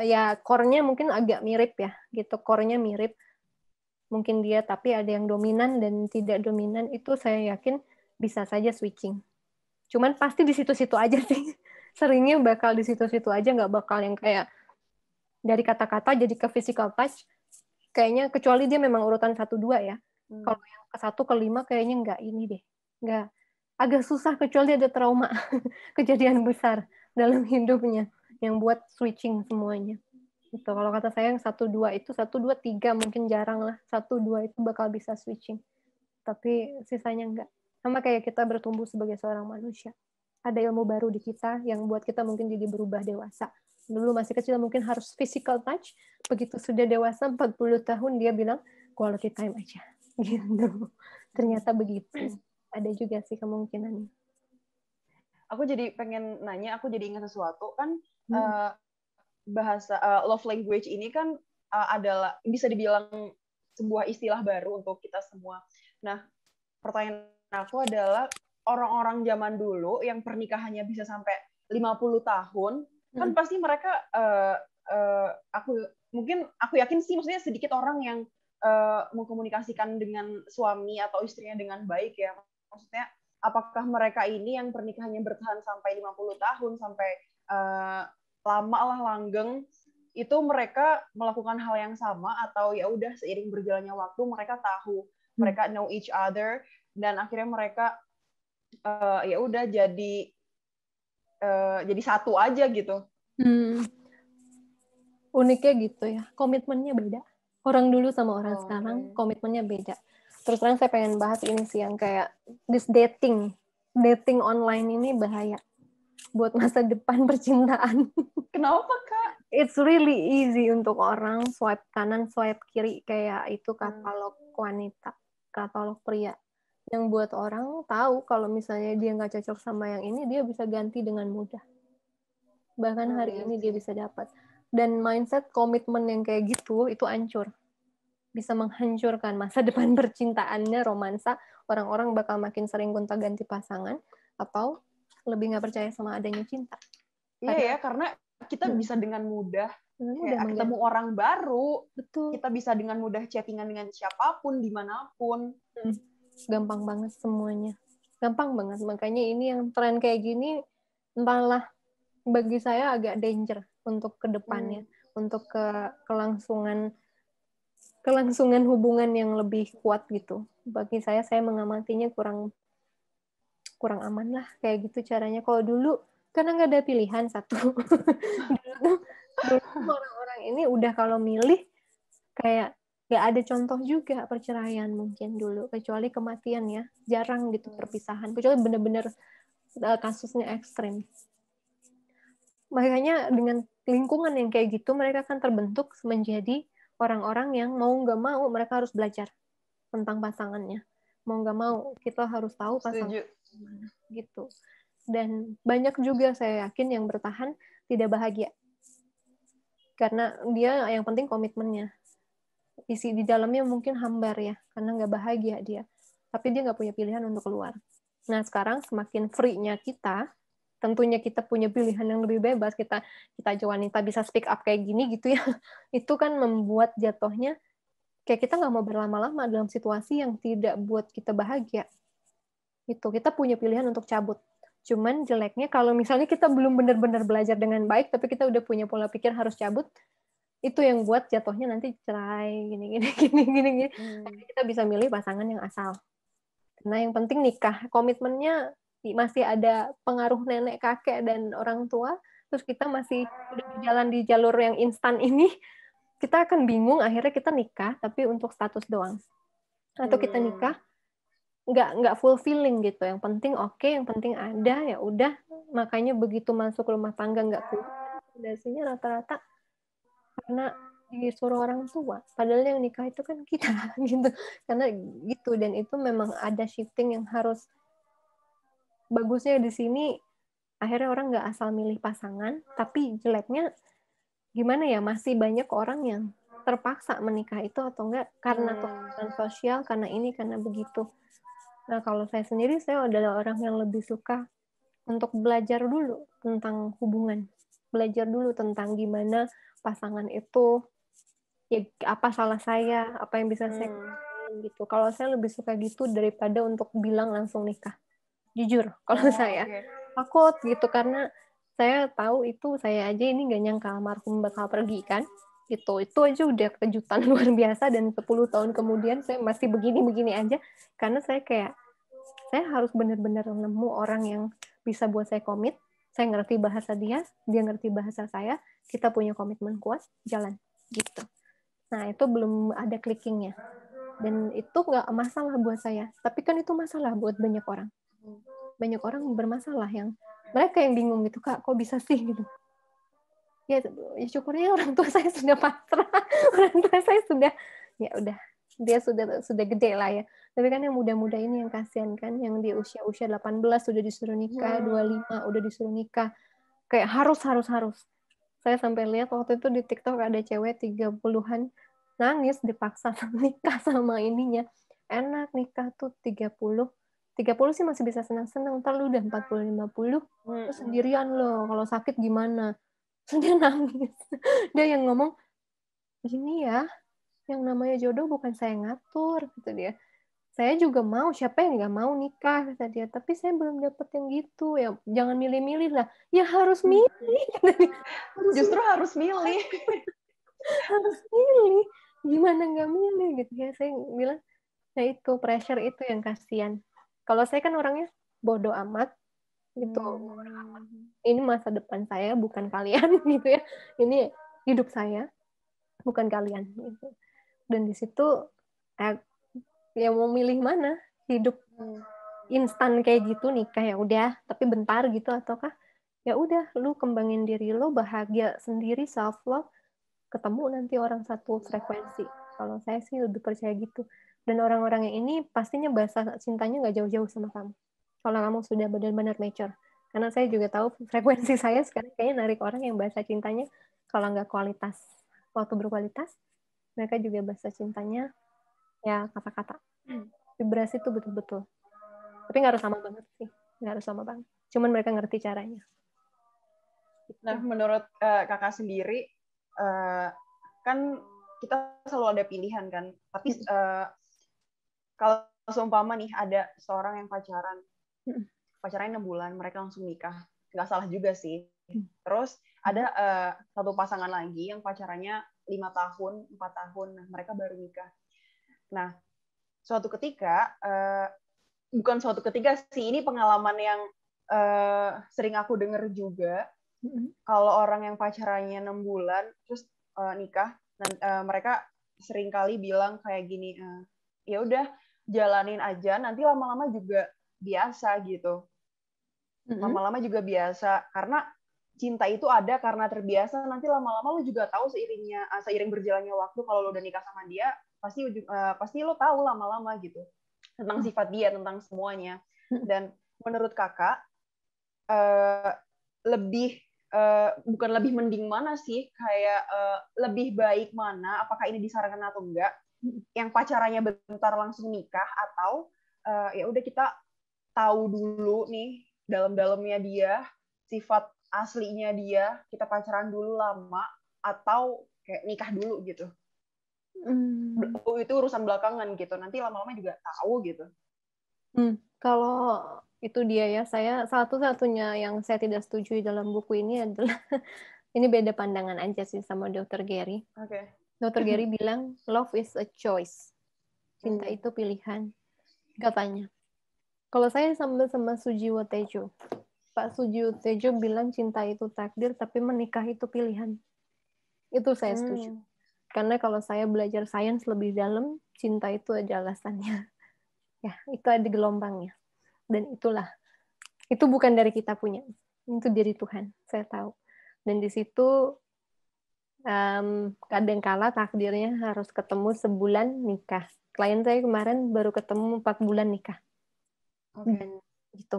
ya core-nya mungkin agak mirip ya gitu core-nya mirip mungkin dia tapi ada yang dominan dan tidak dominan itu saya yakin bisa saja switching. Cuman pasti di situ-situ aja sih. (laughs) Seringnya bakal di situ-situ aja, nggak bakal yang kayak dari kata-kata jadi ke physical touch. Kayaknya kecuali dia memang urutan satu dua ya. Hmm. Kalau yang ke satu ke lima kayaknya nggak ini deh, nggak agak susah kecuali ada trauma (laughs) kejadian besar dalam (laughs) hidupnya yang buat switching semuanya. Itu kalau kata saya yang satu dua itu satu dua tiga mungkin jarang lah satu dua itu bakal bisa switching, tapi sisanya enggak sama kayak kita bertumbuh sebagai seorang manusia. Ada ilmu baru di kita yang buat kita mungkin jadi berubah dewasa. Dulu masih kecil mungkin harus physical touch, begitu sudah dewasa 40 tahun dia bilang quality time aja. Gitu. Ternyata begitu. Ada juga sih kemungkinannya. Aku jadi pengen nanya, aku jadi ingat sesuatu kan hmm. uh, bahasa uh, love language ini kan uh, adalah bisa dibilang sebuah istilah baru untuk kita semua. Nah, pertanyaan aku adalah orang-orang zaman dulu yang pernikahannya bisa sampai 50 tahun, kan hmm. kan pasti mereka uh, uh, aku mungkin aku yakin sih maksudnya sedikit orang yang uh, mengkomunikasikan dengan suami atau istrinya dengan baik ya. Maksudnya apakah mereka ini yang pernikahannya bertahan sampai 50 tahun sampai uh, lama lah langgeng itu mereka melakukan hal yang sama atau ya udah seiring berjalannya waktu mereka tahu hmm. mereka know each other dan akhirnya mereka uh, ya udah jadi uh, jadi satu aja gitu Hmm. Uniknya gitu ya, komitmennya beda. Orang dulu sama orang oh, sekarang okay. komitmennya beda. Terus terang saya pengen bahas ini sih yang kayak this dating, dating online ini bahaya buat masa depan (laughs) percintaan. Kenapa kak? It's really easy untuk orang swipe kanan, swipe kiri kayak itu katalog wanita, katalog pria yang buat orang tahu kalau misalnya dia nggak cocok sama yang ini dia bisa ganti dengan mudah bahkan oh, hari iya ini dia bisa dapat dan mindset komitmen yang kayak gitu itu hancur bisa menghancurkan masa (laughs) depan percintaannya romansa. Orang-orang bakal makin sering gonta-ganti pasangan atau lebih nggak percaya sama adanya cinta. Iya ya karena kita hmm. bisa dengan mudah kayak ketemu orang baru. Betul. Kita bisa dengan mudah chattingan dengan siapa pun di mana pun. Hmm. gampang banget semuanya. Gampang banget. Makanya ini yang tren kayak gini entahlah bagi saya agak danger untuk ke depannya, hmm. untuk ke kelangsungan kelangsungan hubungan yang lebih kuat gitu. Bagi saya, saya mengamatinya kurang kurang aman lah kayak gitu caranya. Kalau dulu karena nggak ada pilihan satu. (laughs) dulu orang-orang ini udah kalau milih kayak nggak ada contoh juga perceraian mungkin dulu kecuali kematian ya jarang gitu hmm. perpisahan kecuali bener-bener uh, kasusnya ekstrim makanya dengan lingkungan yang kayak gitu mereka akan terbentuk menjadi orang-orang yang mau nggak mau mereka harus belajar tentang pasangannya. Mau nggak mau kita harus tahu pasangan gimana gitu. Dan banyak juga saya yakin yang bertahan tidak bahagia. Karena dia yang penting komitmennya. Isi di dalamnya mungkin hambar ya karena nggak bahagia dia. Tapi dia nggak punya pilihan untuk keluar. Nah sekarang semakin free-nya kita tentunya kita punya pilihan yang lebih bebas kita kita aja wanita bisa speak up kayak gini gitu ya. (laughs) Itu kan membuat jatuhnya kayak kita nggak mau berlama-lama dalam situasi yang tidak buat kita bahagia. Itu kita punya pilihan untuk cabut. Cuman jeleknya kalau misalnya kita belum benar-benar belajar dengan baik tapi kita udah punya pola pikir harus cabut itu yang buat jatuhnya nanti cerai gini gini (laughs) gini gini gini. Hmm. kita bisa milih pasangan yang asal. Nah yang penting nikah. Komitmennya masih ada pengaruh nenek kakek dan orang tua terus kita masih udah berjalan di jalur yang instan ini (laughs) kita akan bingung akhirnya kita nikah tapi untuk status doang. Atau kita hmm. nikah nggak nggak fulfilling gitu. Yang penting oke okay, yang penting ada ya udah. Makanya begitu masuk rumah tangga nggak keluar dasinya rata-rata karena disuruh orang tua. Padahal yang nikah itu kan kita (laughs) gitu. Karena gitu dan itu memang ada shifting yang harus bagusnya di sini akhirnya orang nggak asal milih pasangan, tapi jeleknya gimana ya masih banyak orang yang terpaksa menikah itu atau enggak karena hmm. tuntutan sosial, karena ini, karena begitu. Nah kalau saya sendiri saya adalah orang yang lebih suka untuk belajar dulu tentang hubungan, belajar dulu tentang gimana pasangan itu ya apa salah saya, apa yang bisa saya hmm. gitu. Kalau saya lebih suka gitu daripada untuk bilang langsung nikah jujur kalau oh, saya okay. takut gitu karena saya tahu itu saya aja ini gak nyangka almarhum bakal pergi kan. Itu itu aja udah kejutan (laughs) luar biasa dan 10 tahun kemudian saya masih begini-begini aja. Karena saya kayak saya harus benar-benar nemu orang yang bisa buat saya komit. Saya ngerti bahasa dia dia ngerti bahasa saya. Kita punya komitmen kuat jalan. Gitu. Nah itu belum ada clickingnya. Dan itu nggak masalah buat saya. Tapi kan itu masalah buat banyak orang banyak orang bermasalah yang mereka yang bingung gitu kak kok bisa sih? gitu. Ya, ya syukurnya orang tua (laughs) saya sudah pasrah. Orang tua saya sudah ya udah dia sudah sudah gede lah ya. Tapi kan yang muda-muda ini yang kasihan kan yang di usia-usia 18 sudah disuruh nikah hmm. 25 udah disuruh nikah. Kayak harus harus harus. Saya sampai lihat waktu itu di TikTok ada cewek 30-an nangis dipaksa (laughs) nikah sama ininya. Enak nikah tuh 30 30 sih masih bisa senang-senang, ntar lu udah 40 50 hmm. lu sendirian lo, kalau sakit gimana? Terus (laughs) dia nangis. dia yang ngomong gini ya, yang namanya jodoh bukan saya ngatur gitu dia. Saya juga mau, siapa yang nggak mau nikah kata dia, tapi saya belum dapet yang gitu ya. Jangan milih-milih lah. Ya harus milih. (laughs) harus Justru milih. harus milih. (laughs) harus milih. Gimana nggak milih gitu ya? Saya bilang, nah itu pressure itu yang kasihan kalau saya kan orangnya bodoh amat gitu. Hmm. ini masa depan saya bukan kalian (laughs) gitu ya. Ini hidup saya bukan kalian gitu. Dan di situ eh, ya mau milih mana hidup hmm. instan kayak gitu nikah ya udah tapi bentar gitu ataukah? Ya udah lu kembangin diri lo bahagia sendiri self love ketemu nanti orang satu frekuensi. Kalau saya sih lebih percaya gitu dan orang-orang yang ini pastinya bahasa cintanya nggak jauh-jauh sama kamu. Kalau kamu sudah benar-benar mature. Karena saya juga tahu (laughs) frekuensi saya sekarang kayaknya narik orang yang bahasa cintanya kalau nggak kualitas. Waktu berkualitas mereka juga bahasa cintanya ya kata-kata. Vibrasi itu betul-betul. Tapi nggak harus sama banget sih. Nggak harus sama banget. Cuman mereka ngerti caranya. Nah menurut uh, kakak sendiri uh, kan kita selalu ada pilihan kan. Tapi uh, kalau seumpama nih ada seorang yang pacaran. Pacarannya enam bulan mereka langsung nikah. Nggak salah juga sih. Terus ada uh, satu pasangan lagi yang pacarannya lima tahun empat tahun. Nah mereka baru nikah. Nah suatu ketika uh, bukan suatu ketika sih ini pengalaman yang uh, sering aku dengar juga. Mm-hmm. kalau orang yang pacarannya enam bulan terus uh, nikah dan uh, mereka sering kali bilang kayak gini uh, ya udah jalanin aja nanti lama-lama juga biasa gitu lama-lama juga biasa karena cinta itu ada karena terbiasa nanti lama-lama lu juga tahu seiringnya seiring berjalannya waktu kalau lu udah nikah sama dia pasti uh, pasti lo tahu lama-lama gitu tentang hmm. sifat dia tentang semuanya hmm. dan menurut kakak uh, lebih uh, bukan lebih mending mana sih kayak uh, lebih baik mana apakah ini disarankan atau enggak. Yang pacarannya bentar langsung nikah atau uh, ya udah kita tahu dulu nih dalam-dalamnya dia sifat aslinya dia kita pacaran dulu lama atau kayak nikah dulu gitu Hmm. Itu urusan belakangan gitu. Nanti lama-lama juga tahu gitu. Hmm. Kalau itu dia ya, saya satu-satunya yang saya tidak setuju dalam buku ini adalah (laughs) ini beda pandangan aja sih sama Dr. Gary. Oke. Okay. Dr. Gary bilang love is a choice. Cinta hmm. itu pilihan. Katanya. Kalau saya sama sama Sujiwo Tejo, Pak Sujiwo Tejo bilang cinta itu takdir, tapi menikah itu pilihan. Itu saya setuju. Hmm karena kalau saya belajar sains lebih dalam, cinta itu ada alasannya. (laughs) Ya, itu ada gelombangnya. Dan itulah. Itu bukan dari kita punya. Itu dari Tuhan. Saya tahu. Dan di situ um, kadang-kala takdirnya harus ketemu sebulan nikah. Klien saya kemarin baru ketemu empat bulan nikah. Okay. Dan gitu.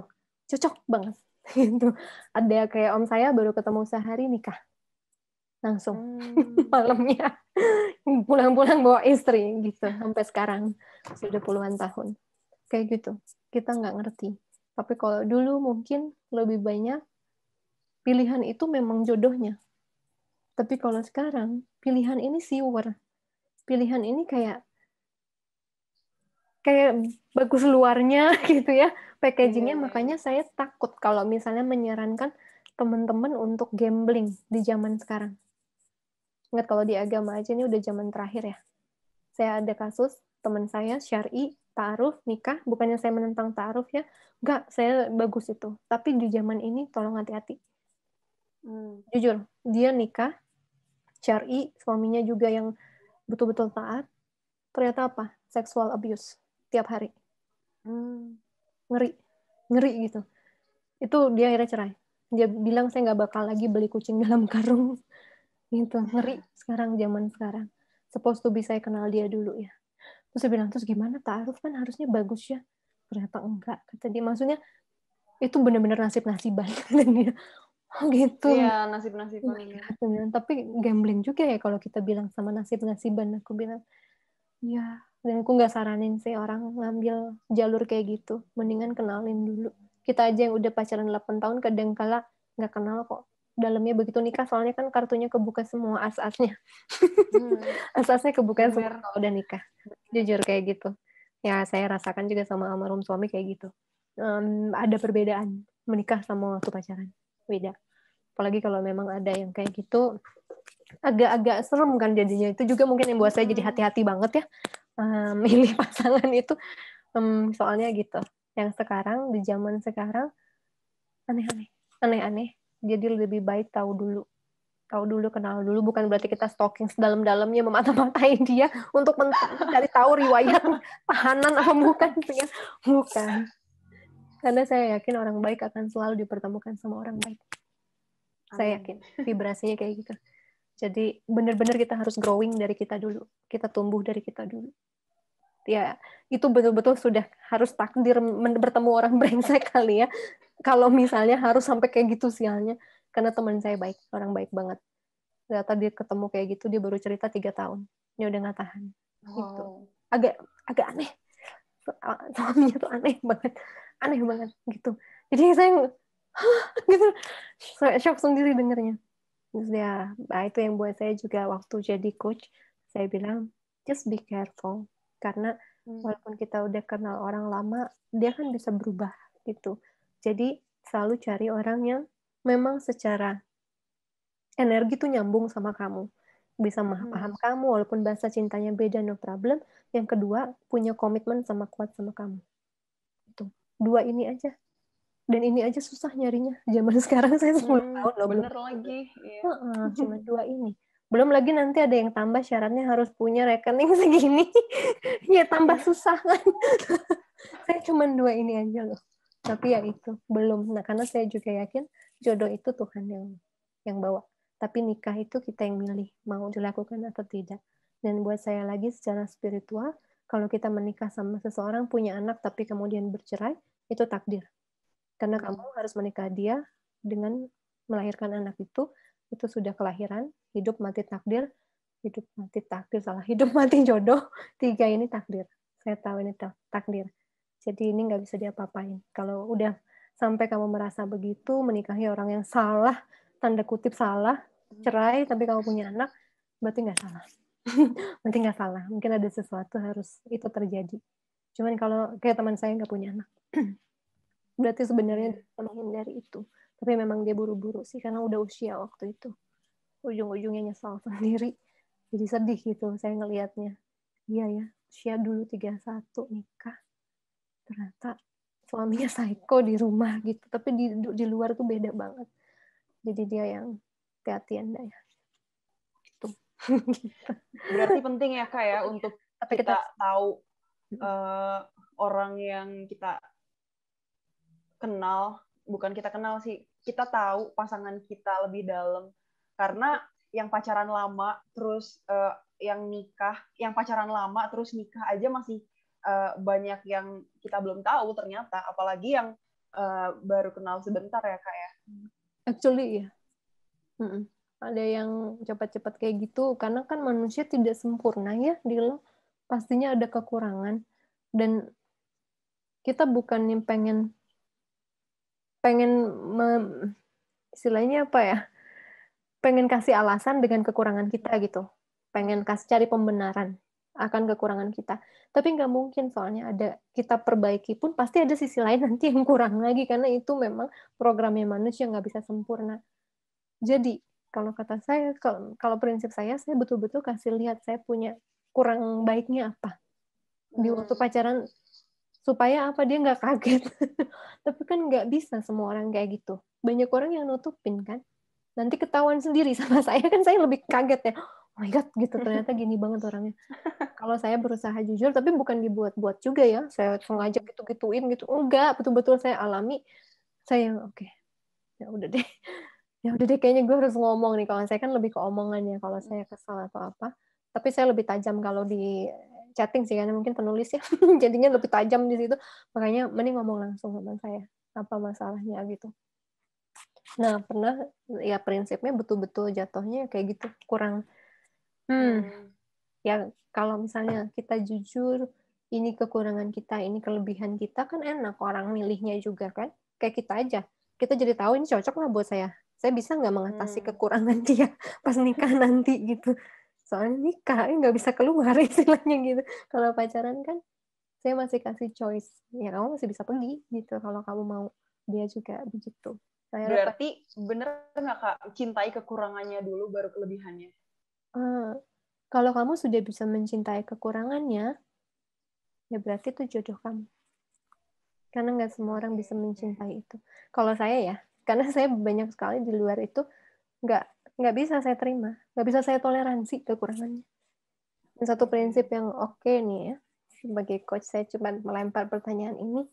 Cocok banget. (laughs) Gitu. Ada kayak om saya baru ketemu sehari nikah langsung hmm. (laughs) malamnya pulang-pulang bawa istri gitu sampai sekarang sudah puluhan tahun kayak gitu kita nggak ngerti tapi kalau dulu mungkin lebih banyak pilihan itu memang jodohnya tapi kalau sekarang pilihan ini siwer pilihan ini kayak kayak bagus luarnya (laughs) gitu ya packagingnya. Yeah. makanya saya takut kalau misalnya menyarankan teman-teman untuk gambling di zaman sekarang. Ingat kalau di agama aja ini udah zaman terakhir ya. Saya ada kasus teman saya syari ta'aruf nikah. Bukannya saya menentang ta'aruf ya. Enggak saya bagus itu. Tapi di zaman ini tolong hati-hati. Hmm. jujur dia nikah syari suaminya juga yang betul-betul taat ternyata apa? Seksual abuse tiap hari. Hmm. ngeri ngeri gitu. Itu dia akhirnya cerai. Dia bilang saya nggak bakal lagi beli kucing dalam (laughs) karung. Gitu ngeri sekarang zaman sekarang. Supposed to be saya kenal dia dulu ya. Terus saya bilang terus gimana? Taaruf kan harusnya bagus ya. Ternyata enggak kata dia. Maksudnya itu benar-benar nasib-nasiban (laughs) (laughs) gitu. Iya nasib-nasiban oh tapi gambling juga ya kalau kita bilang sama nasib-nasiban. Aku bilang ya dan aku nggak saranin sih orang ngambil jalur kayak gitu. Mendingan kenalin dulu. Kita aja yang udah pacaran 8 tahun kadang kala nggak kenal kok. Dalamnya begitu nikah soalnya kan kartunya kebuka semua as-asnya. Hmm. (laughs) as-asnya kebuka Bener. semua kalau udah nikah. Jujur kayak gitu. Ya saya rasakan juga sama almarhum suami kayak gitu. Um, ada perbedaan menikah sama waktu pacaran beda. Apalagi kalau memang ada yang kayak gitu agak-agak serem kan jadinya. Itu juga mungkin yang buat saya jadi hati-hati banget ya um, (laughs) milih pasangan itu. Um, soalnya gitu yang sekarang di zaman sekarang aneh-aneh aneh-aneh. Jadi lebih baik tahu dulu tahu dulu kenal dulu. Bukan berarti kita stalking sedalam-dalamnya memata-matain dia untuk mencari tahu riwayat tahanan apa bukan ya. Bukan karena saya yakin orang baik akan selalu dipertemukan sama orang baik. Saya yakin vibrasinya kayak gitu. Jadi benar-benar kita harus growing dari kita dulu. Kita tumbuh dari kita dulu. Ya itu betul-betul sudah harus takdir bertemu orang (laughs) brengsek kali ya. Kalau misalnya harus sampai kayak gitu sialnya. Karena teman saya baik orang baik banget. Ternyata dia ketemu kayak gitu dia baru cerita tiga tahun. Dia udah nggak tahan. Gitu. oh. gitu agak agak aneh. (laughs) Suaminya tuh aneh banget aneh banget gitu. Jadi saya (laughs) gitu. Saya shock sendiri dengernya. Terus ya nah itu yang buat saya juga waktu jadi coach saya bilang just be careful. Karena hmm. walaupun kita udah kenal orang lama dia kan bisa berubah gitu. Jadi selalu cari orang yang memang secara energi tuh nyambung sama kamu. Bisa hmm. paham kamu walaupun bahasa cintanya beda no problem. Yang kedua punya komitmen sama kuat sama kamu dua ini aja dan ini aja susah nyarinya zaman (laughs) sekarang saya 10 hmm, tahun loh bener belum. lagi iya. (laughs) cuma dua ini belum lagi nanti ada yang tambah syaratnya harus punya rekening (laughs) segini. ya tambah susah kan. saya cuma dua ini aja loh. Tapi ya itu belum. Nah karena saya juga yakin jodoh itu Tuhan yang yang bawa. Tapi nikah itu kita yang milih mau dilakukan atau tidak. Dan buat saya lagi secara spiritual, kalau kita menikah sama seseorang punya anak tapi kemudian bercerai, itu takdir. Karena kamu harus menikah dia dengan melahirkan anak itu itu sudah kelahiran, hidup mati takdir, hidup mati takdir salah, (laughs) hidup mati jodoh, tiga ini takdir. Saya tahu ini takdir. Jadi ini nggak bisa diapa-apain. Kalau udah sampai kamu merasa begitu, menikahi orang yang salah, tanda kutip salah, cerai tapi kamu punya anak, berarti nggak salah. (laughs) berarti nggak salah. Mungkin ada sesuatu harus itu terjadi. Cuman kalau kayak teman saya nggak punya anak, (clears throat) berarti sebenarnya menghindari itu. Tapi memang dia buru-buru sih karena udah usia waktu itu. Ujung-ujungnya nyesal (laughs) sendiri. Jadi sedih gitu saya ngelihatnya. Iya ya usia dulu 31 nikah. Ternyata suaminya psycho di rumah gitu. Tapi di di luar tuh beda banget. Jadi dia yang dah ya (laughs) berarti penting ya kak ya untuk tapi kita, kita tahu uh, orang yang kita kenal bukan kita kenal sih kita tahu pasangan kita lebih dalam. Karena yang pacaran lama terus uh, yang nikah yang pacaran lama terus nikah aja masih uh, banyak yang kita belum tahu ternyata. Apalagi yang uh, baru kenal sebentar ya kak ya. Actually ya mm -mm. Ada yang cepat-cepat kayak gitu karena kan manusia tidak sempurna ya di lo pastinya ada kekurangan. Dan kita bukan yang pengen pengen me, istilahnya apa ya? Pengen kasih alasan dengan kekurangan kita gitu. Pengen kasih cari pembenaran akan kekurangan kita. Tapi nggak mungkin soalnya ada kita perbaiki pun pasti ada sisi lain nanti yang kurang lagi karena itu memang programnya manusia nggak bisa sempurna. Jadi kalau kata saya kalau, kalau prinsip saya saya betul-betul kasih lihat saya punya kurang baiknya apa. Di waktu hmm. pacaran supaya apa? Dia nggak kaget. (laughs) Tapi kan nggak bisa semua orang kayak gitu. Banyak orang yang nutupin kan. Nanti ketahuan sendiri (laughs) sama saya kan saya lebih kaget ya. Oh my god gitu. Ternyata gini banget orangnya. (laughs) Kalau saya berusaha jujur tapi bukan dibuat-buat juga ya. Saya sengaja gitu-gituin gitu. Enggak betul-betul saya alami. Saya oke. Okay. ya udah deh ya udah deh kayaknya gue harus ngomong nih. Kalau saya kan lebih ke omongannya kalau saya kesal atau apa. Tapi saya lebih tajam kalau di chatting sih karena mungkin penulis ya. (laughs) Jadinya lebih tajam di situ. Makanya mending ngomong langsung sama saya apa masalahnya gitu. Nah pernah ya prinsipnya betul-betul jatuhnya kayak gitu kurang. Hmm, ya kalau misalnya kita jujur ini kekurangan kita ini kelebihan kita kan enak orang milihnya juga kan. Kayak kita aja. Kita jadi tahu ini cocok nggak buat saya saya bisa nggak mengatasi hmm. kekurangan dia (laughs) pas nikah (laughs) nanti gitu. Soalnya nikah eh, nggak bisa keluar (laughs) istilahnya gitu. Kalau pacaran kan saya masih kasih choice. Ya kamu masih bisa pergi gitu kalau kamu mau. Dia juga begitu. Saya berarti lupa. bener nggak kak? Cintai kekurangannya dulu baru kelebihannya? Uh, kalau kamu sudah bisa mencintai kekurangannya ya berarti itu jodoh kamu. Karena nggak semua orang bisa mencintai itu. Kalau saya ya karena saya banyak sekali di luar itu nggak nggak bisa saya terima. Nggak bisa saya toleransi kekurangannya. Dan satu prinsip yang oke okay nih ya sebagai coach saya cuma melempar pertanyaan ini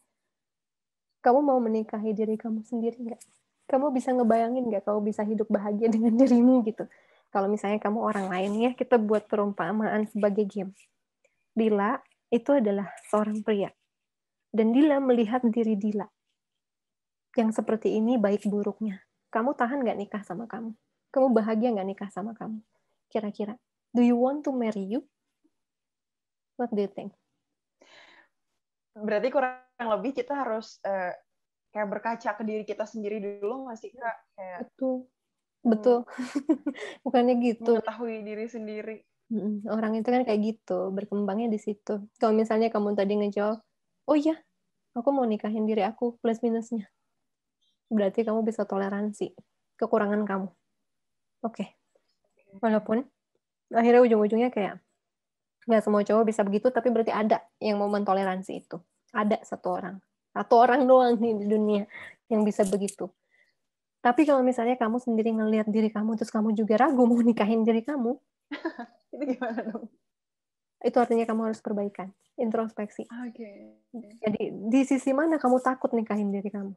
kamu mau menikahi diri kamu sendiri nggak? Kamu bisa ngebayangin nggak kamu bisa hidup bahagia dengan (laughs) dirimu gitu? Kalau misalnya kamu orang lain ya kita buat perumpamaan sebagai game. Dila itu adalah seorang pria. Dan Dila melihat diri Dila yang seperti ini baik buruknya. Kamu tahan nggak nikah sama kamu? Kamu bahagia nggak nikah sama kamu? Kira-kira. Do you want to marry you? What do you think? Berarti kurang lebih kita harus uh, kayak berkaca ke diri kita sendiri dulu nggak sih kak? Kayak betul. Betul. (laughs) Bukannya gitu. Mengetahui diri sendiri. Orang itu kan kayak gitu berkembangnya di situ. Kalau misalnya kamu tadi ngejawab oh iya aku mau nikahin diri aku plus minusnya berarti kamu bisa toleransi kekurangan kamu oke okay. walaupun akhirnya ujung-ujungnya kayak nggak semua cowok bisa begitu tapi berarti ada yang mau mentoleransi itu ada satu orang satu orang (laughs) doang nih di dunia yang bisa begitu. Tapi kalau misalnya kamu sendiri ngelihat diri kamu, terus kamu juga ragu mau nikahin diri kamu, (laughs) itu gimana dong? Itu artinya kamu harus perbaikan, introspeksi. Oke. Okay. Jadi di sisi mana kamu takut nikahin diri kamu?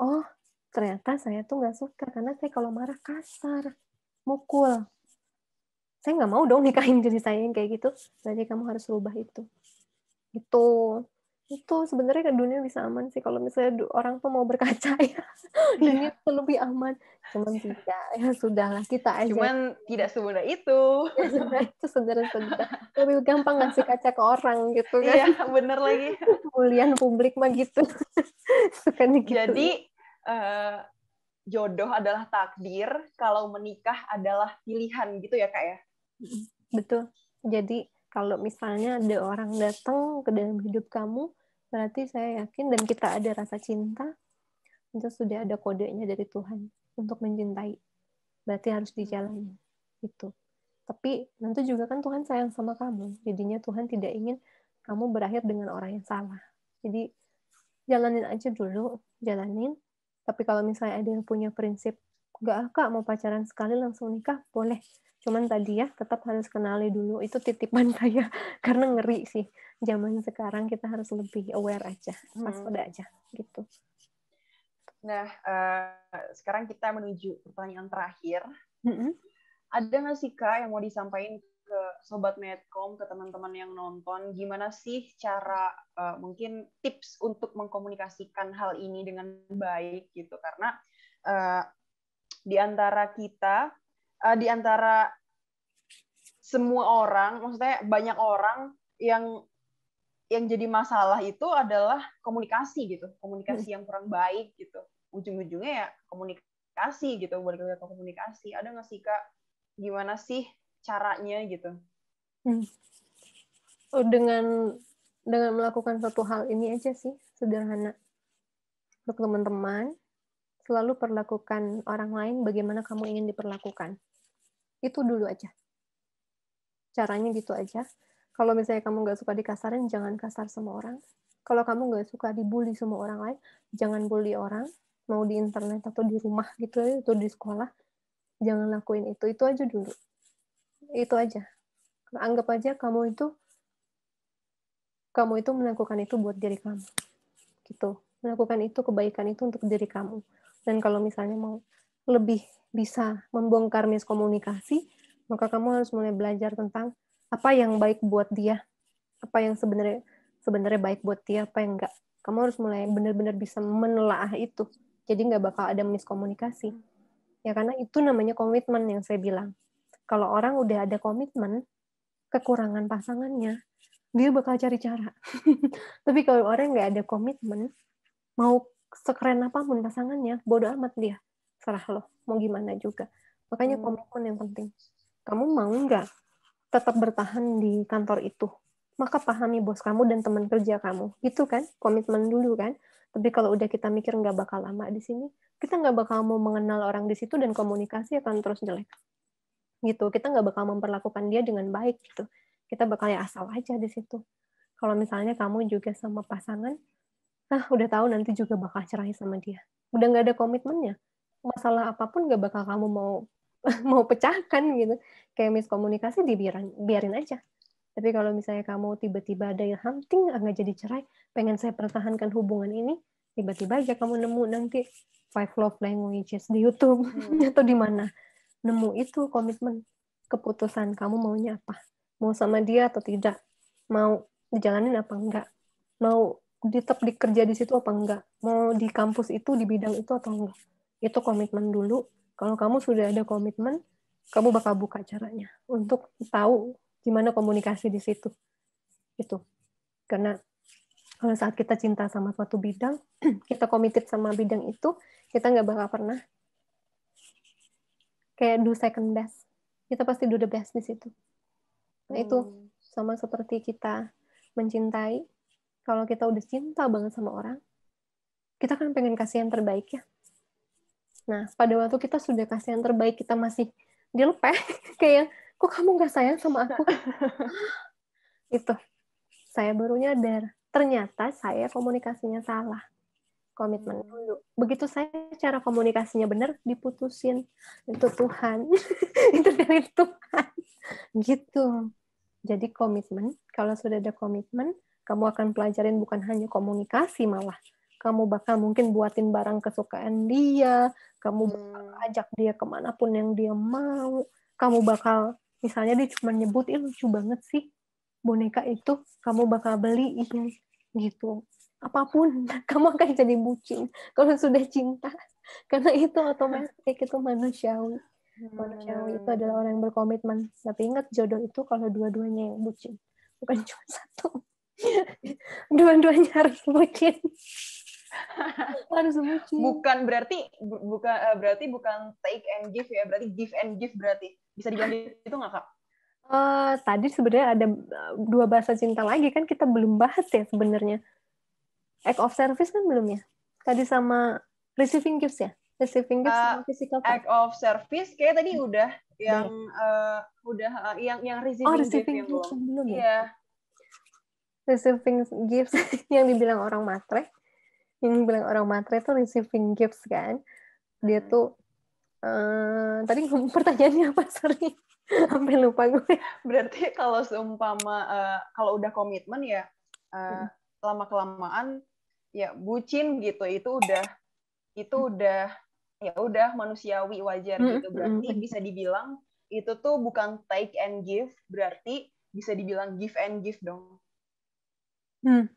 Oh, ternyata saya tuh nggak suka karena saya kalau marah kasar, mukul. Saya nggak mau dong (laughs) nikahin diri saya yang kayak gitu. Jadi kamu harus rubah itu. Itu itu sebenarnya dunia bisa aman sih kalau misalnya orang tuh mau berkaca (laughs) ya. Dunia itu lebih aman. Cuman tidak ya sudahlah kita aja. Cuman tidak semudah itu. (laughs) Itu sebenarnya sudah lebih gampang ngasih kaca ke orang gitu kan. Iya bener lagi. (laughs) Mulian publik mah gitu. Suka gitu. jadi uh, jodoh adalah takdir kalau menikah adalah pilihan gitu ya kak ya? Betul. Jadi kalau misalnya ada orang datang ke dalam hidup kamu, berarti saya yakin dan kita ada rasa cinta, itu sudah ada kodenya dari Tuhan untuk mencintai. Berarti harus dijalani. Itu. Tapi nanti juga kan Tuhan sayang sama kamu. Jadinya Tuhan tidak ingin kamu berakhir dengan orang yang salah. Jadi jalanin aja dulu, jalanin. Tapi kalau misalnya ada yang punya prinsip, gak kak mau pacaran sekali langsung nikah, boleh. Cuman tadi ya tetap harus kenali dulu. Itu titipan (laughs) saya karena ngeri sih. Zaman sekarang kita harus lebih aware aja waspada hmm. aja gitu. Nah uh, sekarang kita menuju pertanyaan terakhir. Mm-hmm. ada nggak sih kak yang mau disampaikan ke sobat medcom ke teman-teman yang nonton? Gimana sih cara uh, mungkin tips untuk mengkomunikasikan hal ini dengan baik gitu? Karena uh, di antara kita uh, di antara semua orang, maksudnya banyak orang yang yang jadi masalah itu adalah komunikasi gitu, komunikasi yang kurang baik gitu. Ujung-ujungnya ya komunikasi gitu, balik ke komunikasi. Ada nggak sih kak, gimana sih caranya gitu? Hmm. Oh, dengan dengan melakukan satu hal ini aja sih sederhana untuk teman-teman selalu perlakukan orang lain bagaimana kamu ingin diperlakukan itu dulu aja. Caranya gitu aja. Kalau misalnya kamu nggak suka dikasarin, jangan kasar sama orang. Kalau kamu nggak suka dibully sama orang lain, jangan bully orang. Mau di internet atau di rumah gitu atau di sekolah, jangan lakuin itu. Itu aja dulu. Itu aja. Anggap aja kamu itu kamu itu melakukan itu buat diri kamu. Gitu. Melakukan itu kebaikan itu untuk diri kamu. Dan kalau misalnya mau lebih bisa membongkar miskomunikasi, maka kamu harus mulai belajar tentang apa yang baik buat dia, apa yang sebenarnya sebenarnya baik buat dia, apa yang enggak. Kamu harus mulai benar-benar bisa menelaah itu. Jadi nggak bakal ada miskomunikasi. Ya karena itu namanya komitmen yang saya bilang. Kalau orang udah ada komitmen, kekurangan pasangannya, dia bakal cari cara. (laughs) Tapi kalau orang nggak ada komitmen, mau sekeren apa pun pasangannya, bodoh amat dia. Serah loh mau gimana juga. Makanya hmm. komitmen yang penting. Kamu mau nggak tetap bertahan di kantor itu? Maka pahami bos kamu dan teman kerja kamu. Itu kan komitmen dulu kan. Tapi kalau udah kita mikir nggak bakal lama di sini, kita nggak bakal mau mengenal orang di situ dan komunikasi akan terus jelek. Gitu. Kita nggak bakal memperlakukan dia dengan baik gitu. Kita bakal ya asal aja di situ. Kalau misalnya kamu juga sama pasangan, ah udah tahu nanti juga bakal cerai sama dia. Udah nggak ada komitmennya. Masalah apa pun nggak bakal kamu mau (laughs) mau pecahkan gitu. Kayak miskomunikasi dibiarin biarin aja. Tapi kalau misalnya kamu tiba-tiba ada yang hunting nggak jadi cerai pengen saya pertahankan hubungan ini tiba-tiba aja kamu nemu nanti five love languages di YouTube. Hmm. (laughs) atau di mana. Nemu itu komitmen. Keputusan kamu maunya apa. Mau sama dia atau tidak. Mau dijalanin apa enggak. Mau tetap dikerja di situ apa enggak? Mau di kampus itu di bidang itu atau enggak? Itu komitmen dulu. Kalau kamu sudah ada komitmen kamu bakal buka caranya untuk tahu gimana komunikasi di situ. Itu karena kalau saat kita cinta sama suatu bidang (clears throat) kita committed sama bidang itu kita nggak bakal pernah kayak do second best. Kita pasti do the best di situ. Nah itu hmm. sama seperti kita mencintai kalau kita udah cinta banget sama orang, kita kan pengen kasih yang terbaik ya. Nah, pada waktu kita sudah kasih yang terbaik, kita masih dilepeh, (laughs) kayak, kok kamu gak sayang sama aku? (laughs) itu. Saya baru nyadar, ternyata saya komunikasinya salah. Komitmen hmm. dulu. Begitu saya cara komunikasinya benar, diputusin. Itu Tuhan. (laughs) itu dari Tuhan. Gitu. Jadi komitmen, kalau sudah ada komitmen, kamu akan pelajarin bukan hanya komunikasi malah. Kamu bakal mungkin buatin barang kesukaan dia, kamu bakal hmm. ajak dia ke mana pun yang dia mau. Kamu bakal, misalnya dia cuma nyebut, ih lucu banget sih boneka itu, kamu bakal beliin gitu. Apa pun, (laughs) kamu akan jadi bucin kalau sudah cinta. (laughs) Karena itu otomatis itu manusiawi. Manusiawi itu adalah orang yang berkomitmen. Tapi ingat jodoh itu kalau dua-duanya yang bucin, bukan cuma satu. Dua-duanya harus bucin. (laughs) harus bucin. Bukan berarti bukan eh, berarti bukan take and give ya, berarti give and give berarti. Bisa dibilang itu nggak kak? Uh, tadi sebenarnya ada eh, dua bahasa cinta lagi kan kita belum bahas ya sebenarnya. Act of service kan belum ya? Tadi sama receiving gifts ya? Receiving gifts uh, sama physical Act of service kayak tadi udah yang uh, udah uh, yang yang receiving, oh, receiving gift yang belum. belum ya? Iya receiving gifts (laughs) yang dibilang orang matre. Yang dibilang orang matre itu receiving gifts kan. Dia hmm. tuh uh, tadi (laughs) pertanyaannya apa? Sorry. (laughs) Sampai lupa gue. Berarti kalau seumpama uh, kalau udah komitmen ya uh, lama kelamaan ya bucin gitu itu udah itu udah ya udah manusiawi wajar hmm. gitu. Berarti hmm. bisa dibilang itu tuh bukan take and give berarti bisa dibilang give and give dong Hmm.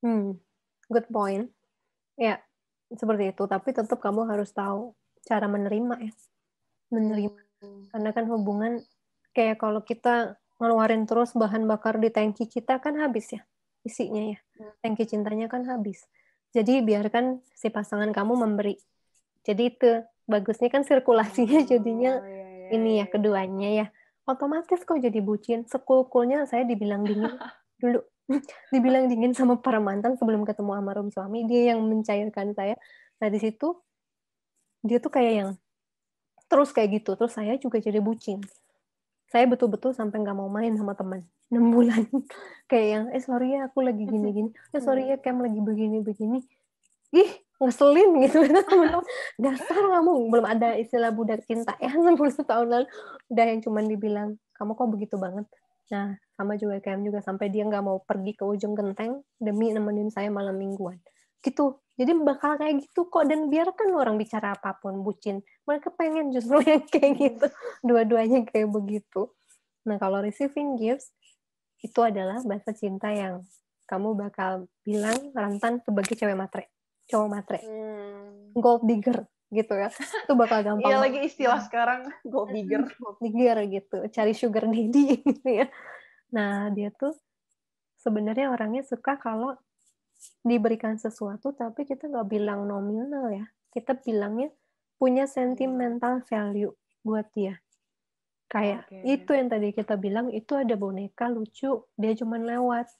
Hmm. Good point. Ya, seperti itu. Tapi tetap kamu harus tahu cara menerima ya. Menerima. Karena kan hubungan kayak kalau kita ngeluarin terus bahan bakar di tangki kita kan habis ya isinya ya. Hmm. Tangki cintanya kan habis. Jadi biarkan si pasangan kamu memberi. Jadi itu bagusnya kan sirkulasinya jadinya oh, iya, iya, ini ya iya. keduanya ya. Otomatis kok jadi bucin. Sekulkulnya saya dibilang dingin (laughs) dulu dibilang dingin sama para mantan sebelum ketemu almarhum suami dia yang mencairkan saya. Nah di situ dia tuh kayak yang terus kayak gitu. Terus saya juga jadi bucin. Saya betul-betul sampai nggak mau main sama teman. Enam bulan. (laughs) Kayak yang eh sorry ya aku lagi gini-gini. Eh sorry ya kamu lagi begini-begini. Ih ngeselin gitu. (laughs) Teman-teman dasar kamu. Belum ada istilah budak cinta ya (laughs) 10 tahun lalu. Udah yang cuman dibilang kamu kok begitu banget? Nah, sama juga kayak juga sampai dia nggak mau pergi ke ujung genteng demi nemenin saya malam mingguan. Gitu. Jadi bakal kayak gitu kok dan biarkan orang bicara apa pun bucin. Mereka pengen justru (laughs) yang kayak gitu. Dua-duanya kayak begitu. Nah, kalau receiving gifts itu adalah bahasa cinta yang kamu bakal bilang rentan sebagai cewek matre, cowok matre. Hmm. Gold digger gitu ya itu bakal (laughs) gampang iya lagi istilah sekarang gold digger (laughs) gold digger gitu cari sugar daddy gitu ya nah dia tuh sebenarnya orangnya suka kalau diberikan sesuatu tapi kita nggak bilang nominal ya. Kita bilangnya punya sentimental value buat dia. Kayak okay. itu yang tadi kita bilang itu ada boneka lucu dia cuma lewat.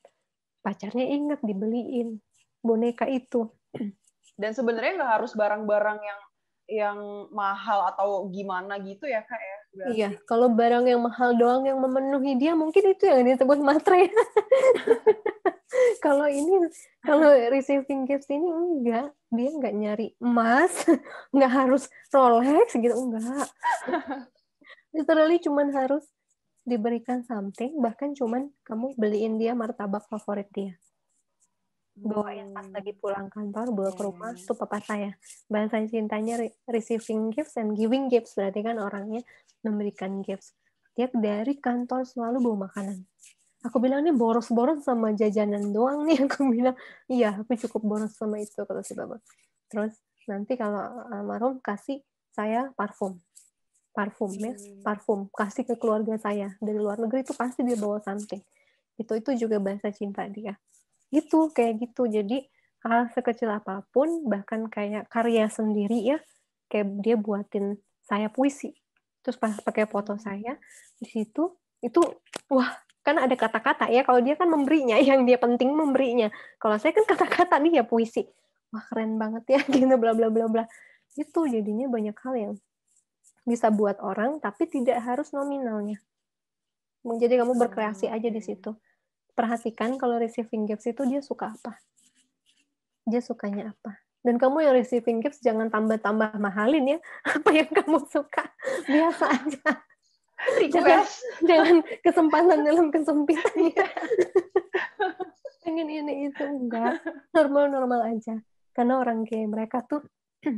Pacarnya ingat dibeliin boneka itu. Dan sebenarnya nggak harus barang-barang yang yang mahal atau gimana gitu ya kak ya? Berarti. iya kalau barang yang mahal doang yang memenuhi dia mungkin itu yang disebut matre. (laughs) Kalau ini kalau receiving gifts ini enggak. Dia enggak nyari emas (laughs) enggak harus Rolex gitu enggak. Literally cuman harus diberikan something bahkan cuman kamu beliin dia martabak favorit dia bawain pas hmm. lagi pulang kantor bawa ke rumah tuh papa saya. Bahasa cintanya receiving gifts and giving gifts berarti kan orangnya memberikan gifts. Dia dari kantor selalu bawa makanan. Aku bilang ini boros-boros sama jajanan doang nih. (laughs) Aku bilang iya aku cukup boros sama itu kata si bapak terus nanti kalau almarhum kasih saya parfum. Parfum ya hmm. parfum kasih ke keluarga saya. Dari luar negeri itu pasti dia bawa something. Itu itu juga bahasa cinta dia gitu kayak gitu. Jadi hal sekecil apa pun bahkan kayak karya sendiri ya kayak dia buatin saya puisi. Terus pas pakai foto saya di situ itu wah kan ada kata-kata ya. Kalau dia kan memberinya (laughs) yang dia penting memberinya. Kalau saya kan kata-kata nih ya puisi. Wah keren banget ya (laughs) gitu bla bla bla bla. Itu jadinya banyak hal yang bisa buat orang tapi tidak harus nominalnya. Jadi kamu berkreasi aja di situ perhatikan kalau receiving gifts itu dia suka apa. Dia sukanya apa. Dan kamu yang receiving gifts jangan tambah-tambah mahalin ya. (laughs) Apa yang kamu suka. Biasa aja. Jangan, jangan kesempatan dalam kesempitan ya. (laughs) Pengen ini itu enggak. Normal-normal aja. Karena orang kayak mereka tuh (clears throat)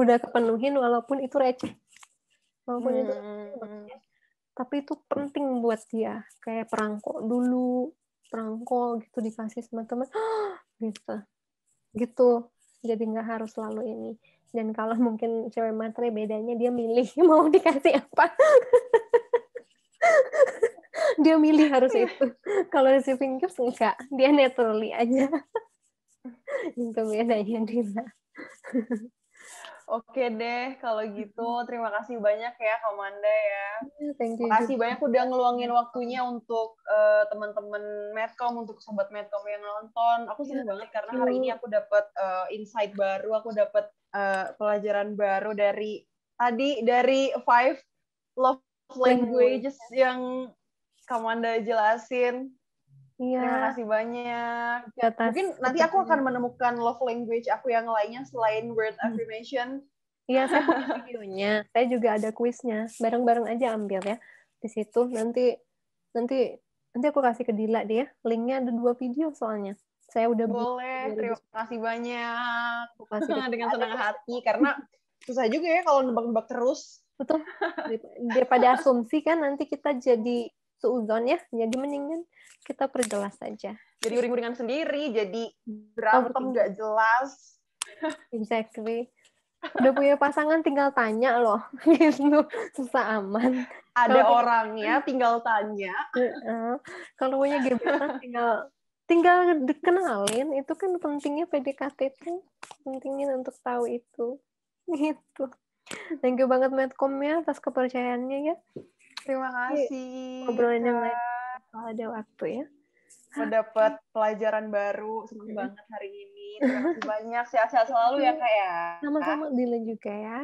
udah kepenuhin walaupun itu receh. Walaupun hmm. itu tapi itu penting buat dia. Kayak perangko dulu perangko gitu dikasih sama teman (gasps) gitu. Gitu. Jadi nggak harus selalu ini. Dan kalau mungkin cewek matre bedanya dia milih (laughs) mau dikasih apa. (laughs) Dia milih harus itu. Kalau receiving gifts enggak dia naturally aja. (laughs) Itu bedanya dia Oke deh, kalau gitu terima kasih banyak ya Komanda ya. Iya, thank you. Terima kasih banyak udah ngeluangin waktunya untuk uh, teman-teman Medcom, untuk sobat Medcom yang nonton. Aku senang banget karena hari ini aku dapat uh, insight baru, aku dapat uh, pelajaran baru dari tadi dari five love languages yang Komanda jelasin. Iya. Terima kasih banyak. Atas, Mungkin nanti aku akan menemukan love language aku yang lainnya selain word hmm. affirmation. Iya, saya punya (laughs) videonya. Saya juga ada kuisnya. Bareng-bareng aja ambil ya. Di situ nanti nanti nanti aku kasih ke Dila deh ya. Linknya ada dua video soalnya. Saya udah boleh. Terima kasih banyak. Aku kasih (laughs) dengan senang hati karena susah juga ya kalau nebak-nebak terus. Betul. (laughs) Daripada asumsi kan nanti kita jadi seuzon ya. Jadi mendingan kita perjelas saja. Jadi uring-uringan sendiri, jadi berantem nggak jelas. (laughs) Exactly. Udah punya pasangan tinggal tanya loh, (laughs) gitu susah aman. Ada Kalo orangnya, tinggal tanya. Kalau punya gebetan tinggal tinggal dikenalin, itu kan pentingnya PDKT itu, pentingnya untuk tahu itu, (laughs) gitu. Thank you banget Medcom ya atas kepercayaannya ya. Terima kasih. Ngobrolin yang lain kalau ada waktu ya. Mendapat pelajaran baru, senang banget hari ini. Terima kasih banyak, sehat-sehat selalu ya kak ya. Sama-sama Dila juga ya.